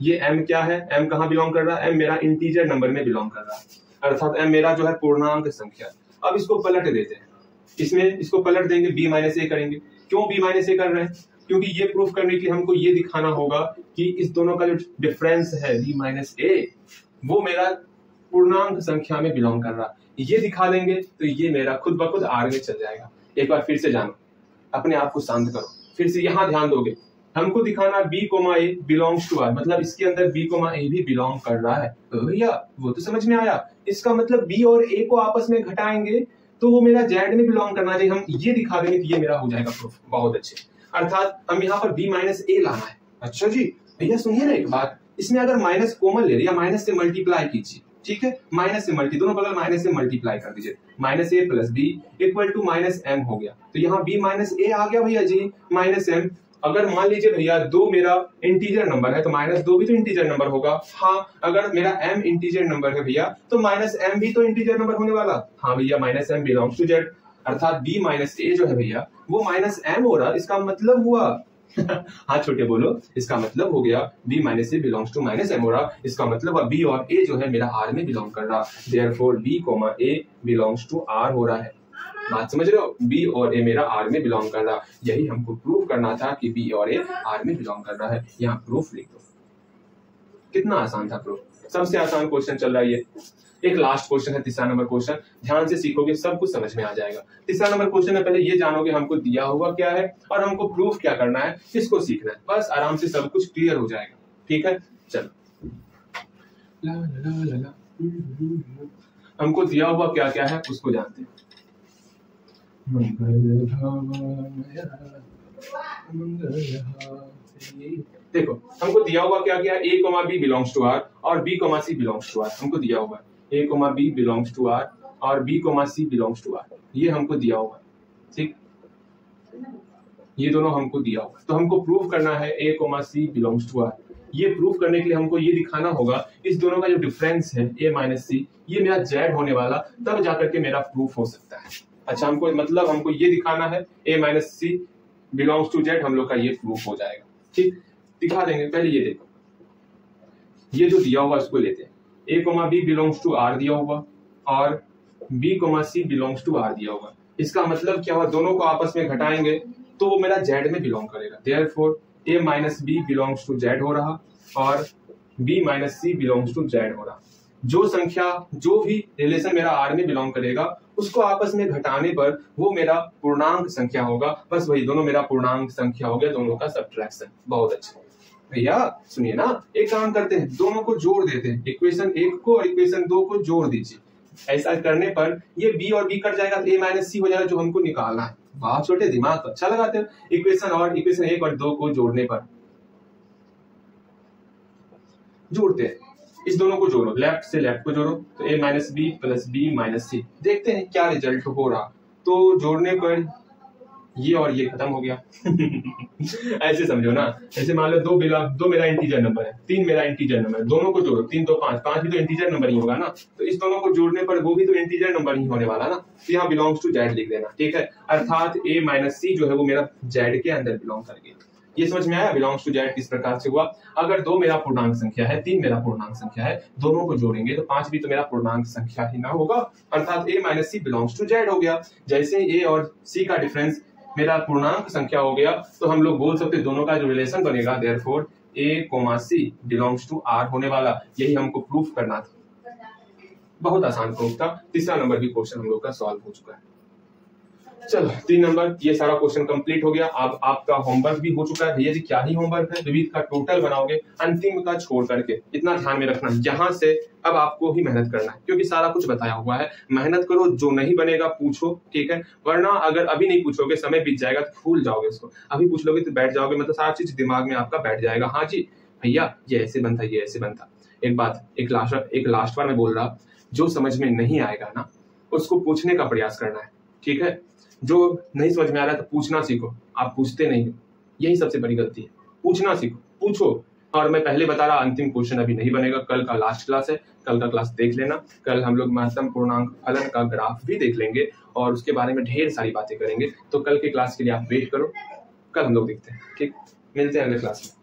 ये एम क्या है? एम कहाँ बिलोंग कर रहा है? एम मेरा इंटीजर नंबर में बिलोंग कर रहा है। अर्थात एम मेरा जो है पूर्णांक संख्या अब इसको पलट देते हैं। इसमें इसको पलट देंगे बी माइनस ए करेंगे। क्यों बी माइनस ए कर रहे हैं? क्योंकि ये प्रूफ करने के लिए हमको ये दिखाना होगा कि इस दोनों का जो डिफरेंस है बी माइनस ए वो मेरा पूर्णांक संख्या में बिलोंग कर रहा ये दिखा देंगे तो ये मेरा खुद ब खुद में चल जाएगा। एक बार फिर से जानो। अपने आप को शांत करो। फिर से यहाँ ध्यान दोगे। हमको दिखाना B comma A belongs to R मतलब इसके अंदर बी कोमा ए भी बिलोंग कर रहा है। तो भैया, वो तो समझ में आया। इसका मतलब बी और ए को आपस में घटाएँगे तो वो मेरा जेड में बिलोंग करना चाहिए। हम ये दिखा देंगे ये मेरा हो जाएगा प्रूफ बहुत अच्छे। अर्थात हम यहाँ पर बी माइनस ए लाना है। अच्छा जी, भैया सुनिए ना एक बात। इसमें अगर माइनस कॉमन ले या माइनस से मल्टीप्लाई कीजिए, ठीक है? माइनस से मल्टी दोनों बगल माइनस से मल्टीप्लाई कर दीजिए। Minus A plus B equal to minus M हो गया। तो यहाँ बी माइनस ए आ गया भैया जी। माइनस एम अगर मान लीजिए भैया दो मेरा इंटीजर नंबर है तो माइनस दो भी तो इंटीजर नंबर होगा। हाँ अगर मेरा एम इंटीजर नंबर है भैया तो माइनस एम भी तो इंटीजर नंबर होने वाला। हाँ भैया minus M belongs to Z अर्थात बी माइनस ए जो है भैया, वो माइनस एम हो रहा, इसका मतलब हुआ। [laughs] हाँ छोटे बोलो, इसका मतलब हो गया B minus A belongs to minus M हो रहा, इसका मतलब बी और ए जो है मेरा आर में बिलोंग कर रहा। Therefore B comma A belongs to R हो रहा है। बात समझ रहे हो? बी और ए मेरा आर में बिलोंग कर रहा। यही हमको प्रूफ करना था कि बी और ए आर में बिलोंग कर रहा है। यहाँ प्रूफ लिख दो। कितना आसान था प्रूफ सबसे आसान क्वेश्चन चल रहा है ये। एक लास्ट क्वेश्चन है, तीसरा नंबर क्वेश्चन ध्यान से सीखोगे, सब कुछ समझ में आ जाएगा। तीसरा नंबर क्वेश्चन में पहले ये जानोगे हमको दिया हुआ क्या है और हमको प्रूफ क्या करना है, किसको सीखना है। बस आराम से सब कुछ क्लियर हो जाएगा। ठीक है? चलो। ला ला ला ला हमको दिया हुआ क्या क्या है, उसको जानते हैं। देखो, हमको दिया हुआ क्या क्या A comma B belongs to R और B comma C belongs to R हमको दिया हुआ A comma B belongs to R और B comma C belongs to R ये हमको दिया हुआ ठीक? ये दोनों हमको दिया हुआ तो हमको प्रूव करना है A comma C belongs to R ये प्रूव करने के लिए हमको ये दिखाना होगा, इस दोनों का जो डिफरेंस है ए माइनस सी ये मेरा जेड होने वाला, तब जाकर के मेरा प्रूफ हो सकता है। अच्छा हमको मतलब हमको ये दिखाना है A minus C belongs to Z हम लोग का ये प्रूफ हो जाएगा। ठीक? दिखा देंगे, पहले ये देखो। ये जो दिया हुआ उसको लेते हैं। A comma B belongs to R दिया हुआ और B comma C belongs to R दिया हुआ। इसका मतलब क्या हुआ? दोनों को आपस में घटाएँगे तो वो मेरा जेड में बिलोंग करेगा। Therefore A minus B belongs to Z हो रहा और B minus C belongs to Z हो रहा। जो संख्या, जो भी रिलेशन मेरा आर में बिलोंग करेगा उसको आपस में घटाने पर वो मेरा पूर्णांक संख्या होगा। बस वही, दोनों मेरा पूर्णांक संख्या हो गया, दोनों का सब्ट्रैक्शन बहुत अच्छा। भैया, सुनिए ना, एक काम करते हैं, दोनों को जोड़ देते हैं। इक्वेशन एक को और इक्वेशन दो को जोड़ दीजिए। ऐसा करने पर ये बी और बी कट जाएगा तो ए माइनस सी हो जाएगा, जो हमको निकालना है। वाह, छोटे दिमाग तो अच्छा लगाते हैं। इक्वेशन और इक्वेशन एक और दो को जोड़ने पर। जोड़ते हैं। इस दोनों को जोड़ो लेफ़्ट से लेफ़्ट को जोड़ो तो A minus B plus B minus C देखते हैं क्या रिज़ल्ट हो रहा। तो जोड़ने पर ये और ये खत्म हो गया। [laughs] ऐसे समझो ना। ऐसे मान लो दो बिला, दो मेरा इंटीजर नंबर है, तीन मेरा इंटीजर नंबर है, दोनों को जोड़ो, तीन दो पाँच पाँच भी तो इंटीजर नंबर ही होगा ना। तो इस दोनों को जोड़ने पर वो भी तो इंटीजर नंबर ही होने वाला ना। तो यहाँ बिलोंग्स टू जेड लिख देना, ठीक है? अर्थात ए माइनस सी जो है वो मेरा जेड के अंदर बिलोंग कर गया ये समझ में आया? बिलोंग्स टू जेड किस प्रकार से हुआ? अगर दो मेरा पूर्णांक संख्या है, तीन मेरा पूर्णांक संख्या है, दोनों को जोड़ेंगे तो पाँच भी तो मेरा पूर्णांक संख्या ही ना होगा। अर्थात A minus C belongs to Z हो गया। जैसे ए और सी का डिफरेंस मेरा पूर्णांक संख्या हो गया तो हम लोग बोल सकते दोनों का जो रिलेशन बनेगा therefore A comma C belongs to R होने वाला। यही हमको प्रूफ करना था। बहुत आसान प्रूफ था। तीसरा नंबर भी क्वेश्चन हम लोग का सॉल्व हो चुका है। चलो, तीन नंबर, ये सारा क्वेश्चन कंप्लीट हो गया। अब आपका होमवर्क भी हो चुका है। भैया जी, क्या ही होमवर्क है? विविध का टोटल बनाओगे, अंतिम का छोड़ करके। इतना ध्यान में रखना, यहाँ से अब आपको ही मेहनत करना है, क्योंकि सारा कुछ बताया हुआ है। मेहनत करो, जो नहीं बनेगा पूछो, ठीक है? वरना अगर अभी नहीं पूछोगे, समय बीत जाएगा तो भूल जाओगे उसको। अभी पूछ लोगे तो बैठ जाओगे मतलब सारा चीज़ दिमाग में आपका बैठ जाएगा। हाँ जी, भैया, ये ऐसे बनता, ये ऐसे बनता। एक बात, एक लास्ट एक लास्ट बार मैं बोल रहा, जो समझ में नहीं आएगा ना, उसको पूछने का प्रयास करना है, ठीक है? जो नहीं समझ में आ रहा है तो पूछना सीखो। आप पूछते नहीं हो। यही सबसे बड़ी गलती है। पूछना सीखो। पूछो। और मैं पहले बता रहा, अंतिम क्वेश्चन अभी नहीं बनेगा। कल का लास्ट क्लास है। कल का क्लास देख लेना। कल हम लोग महत्तम पूर्णांक फलन का ग्राफ भी देख लेंगे और उसके बारे में ढेर सारी बातें करेंगे। तो कल के क्लास के लिए आप वेट करो। कल हम लोग देखते हैं। ठीक? मिलते हैं अगले क्लास में।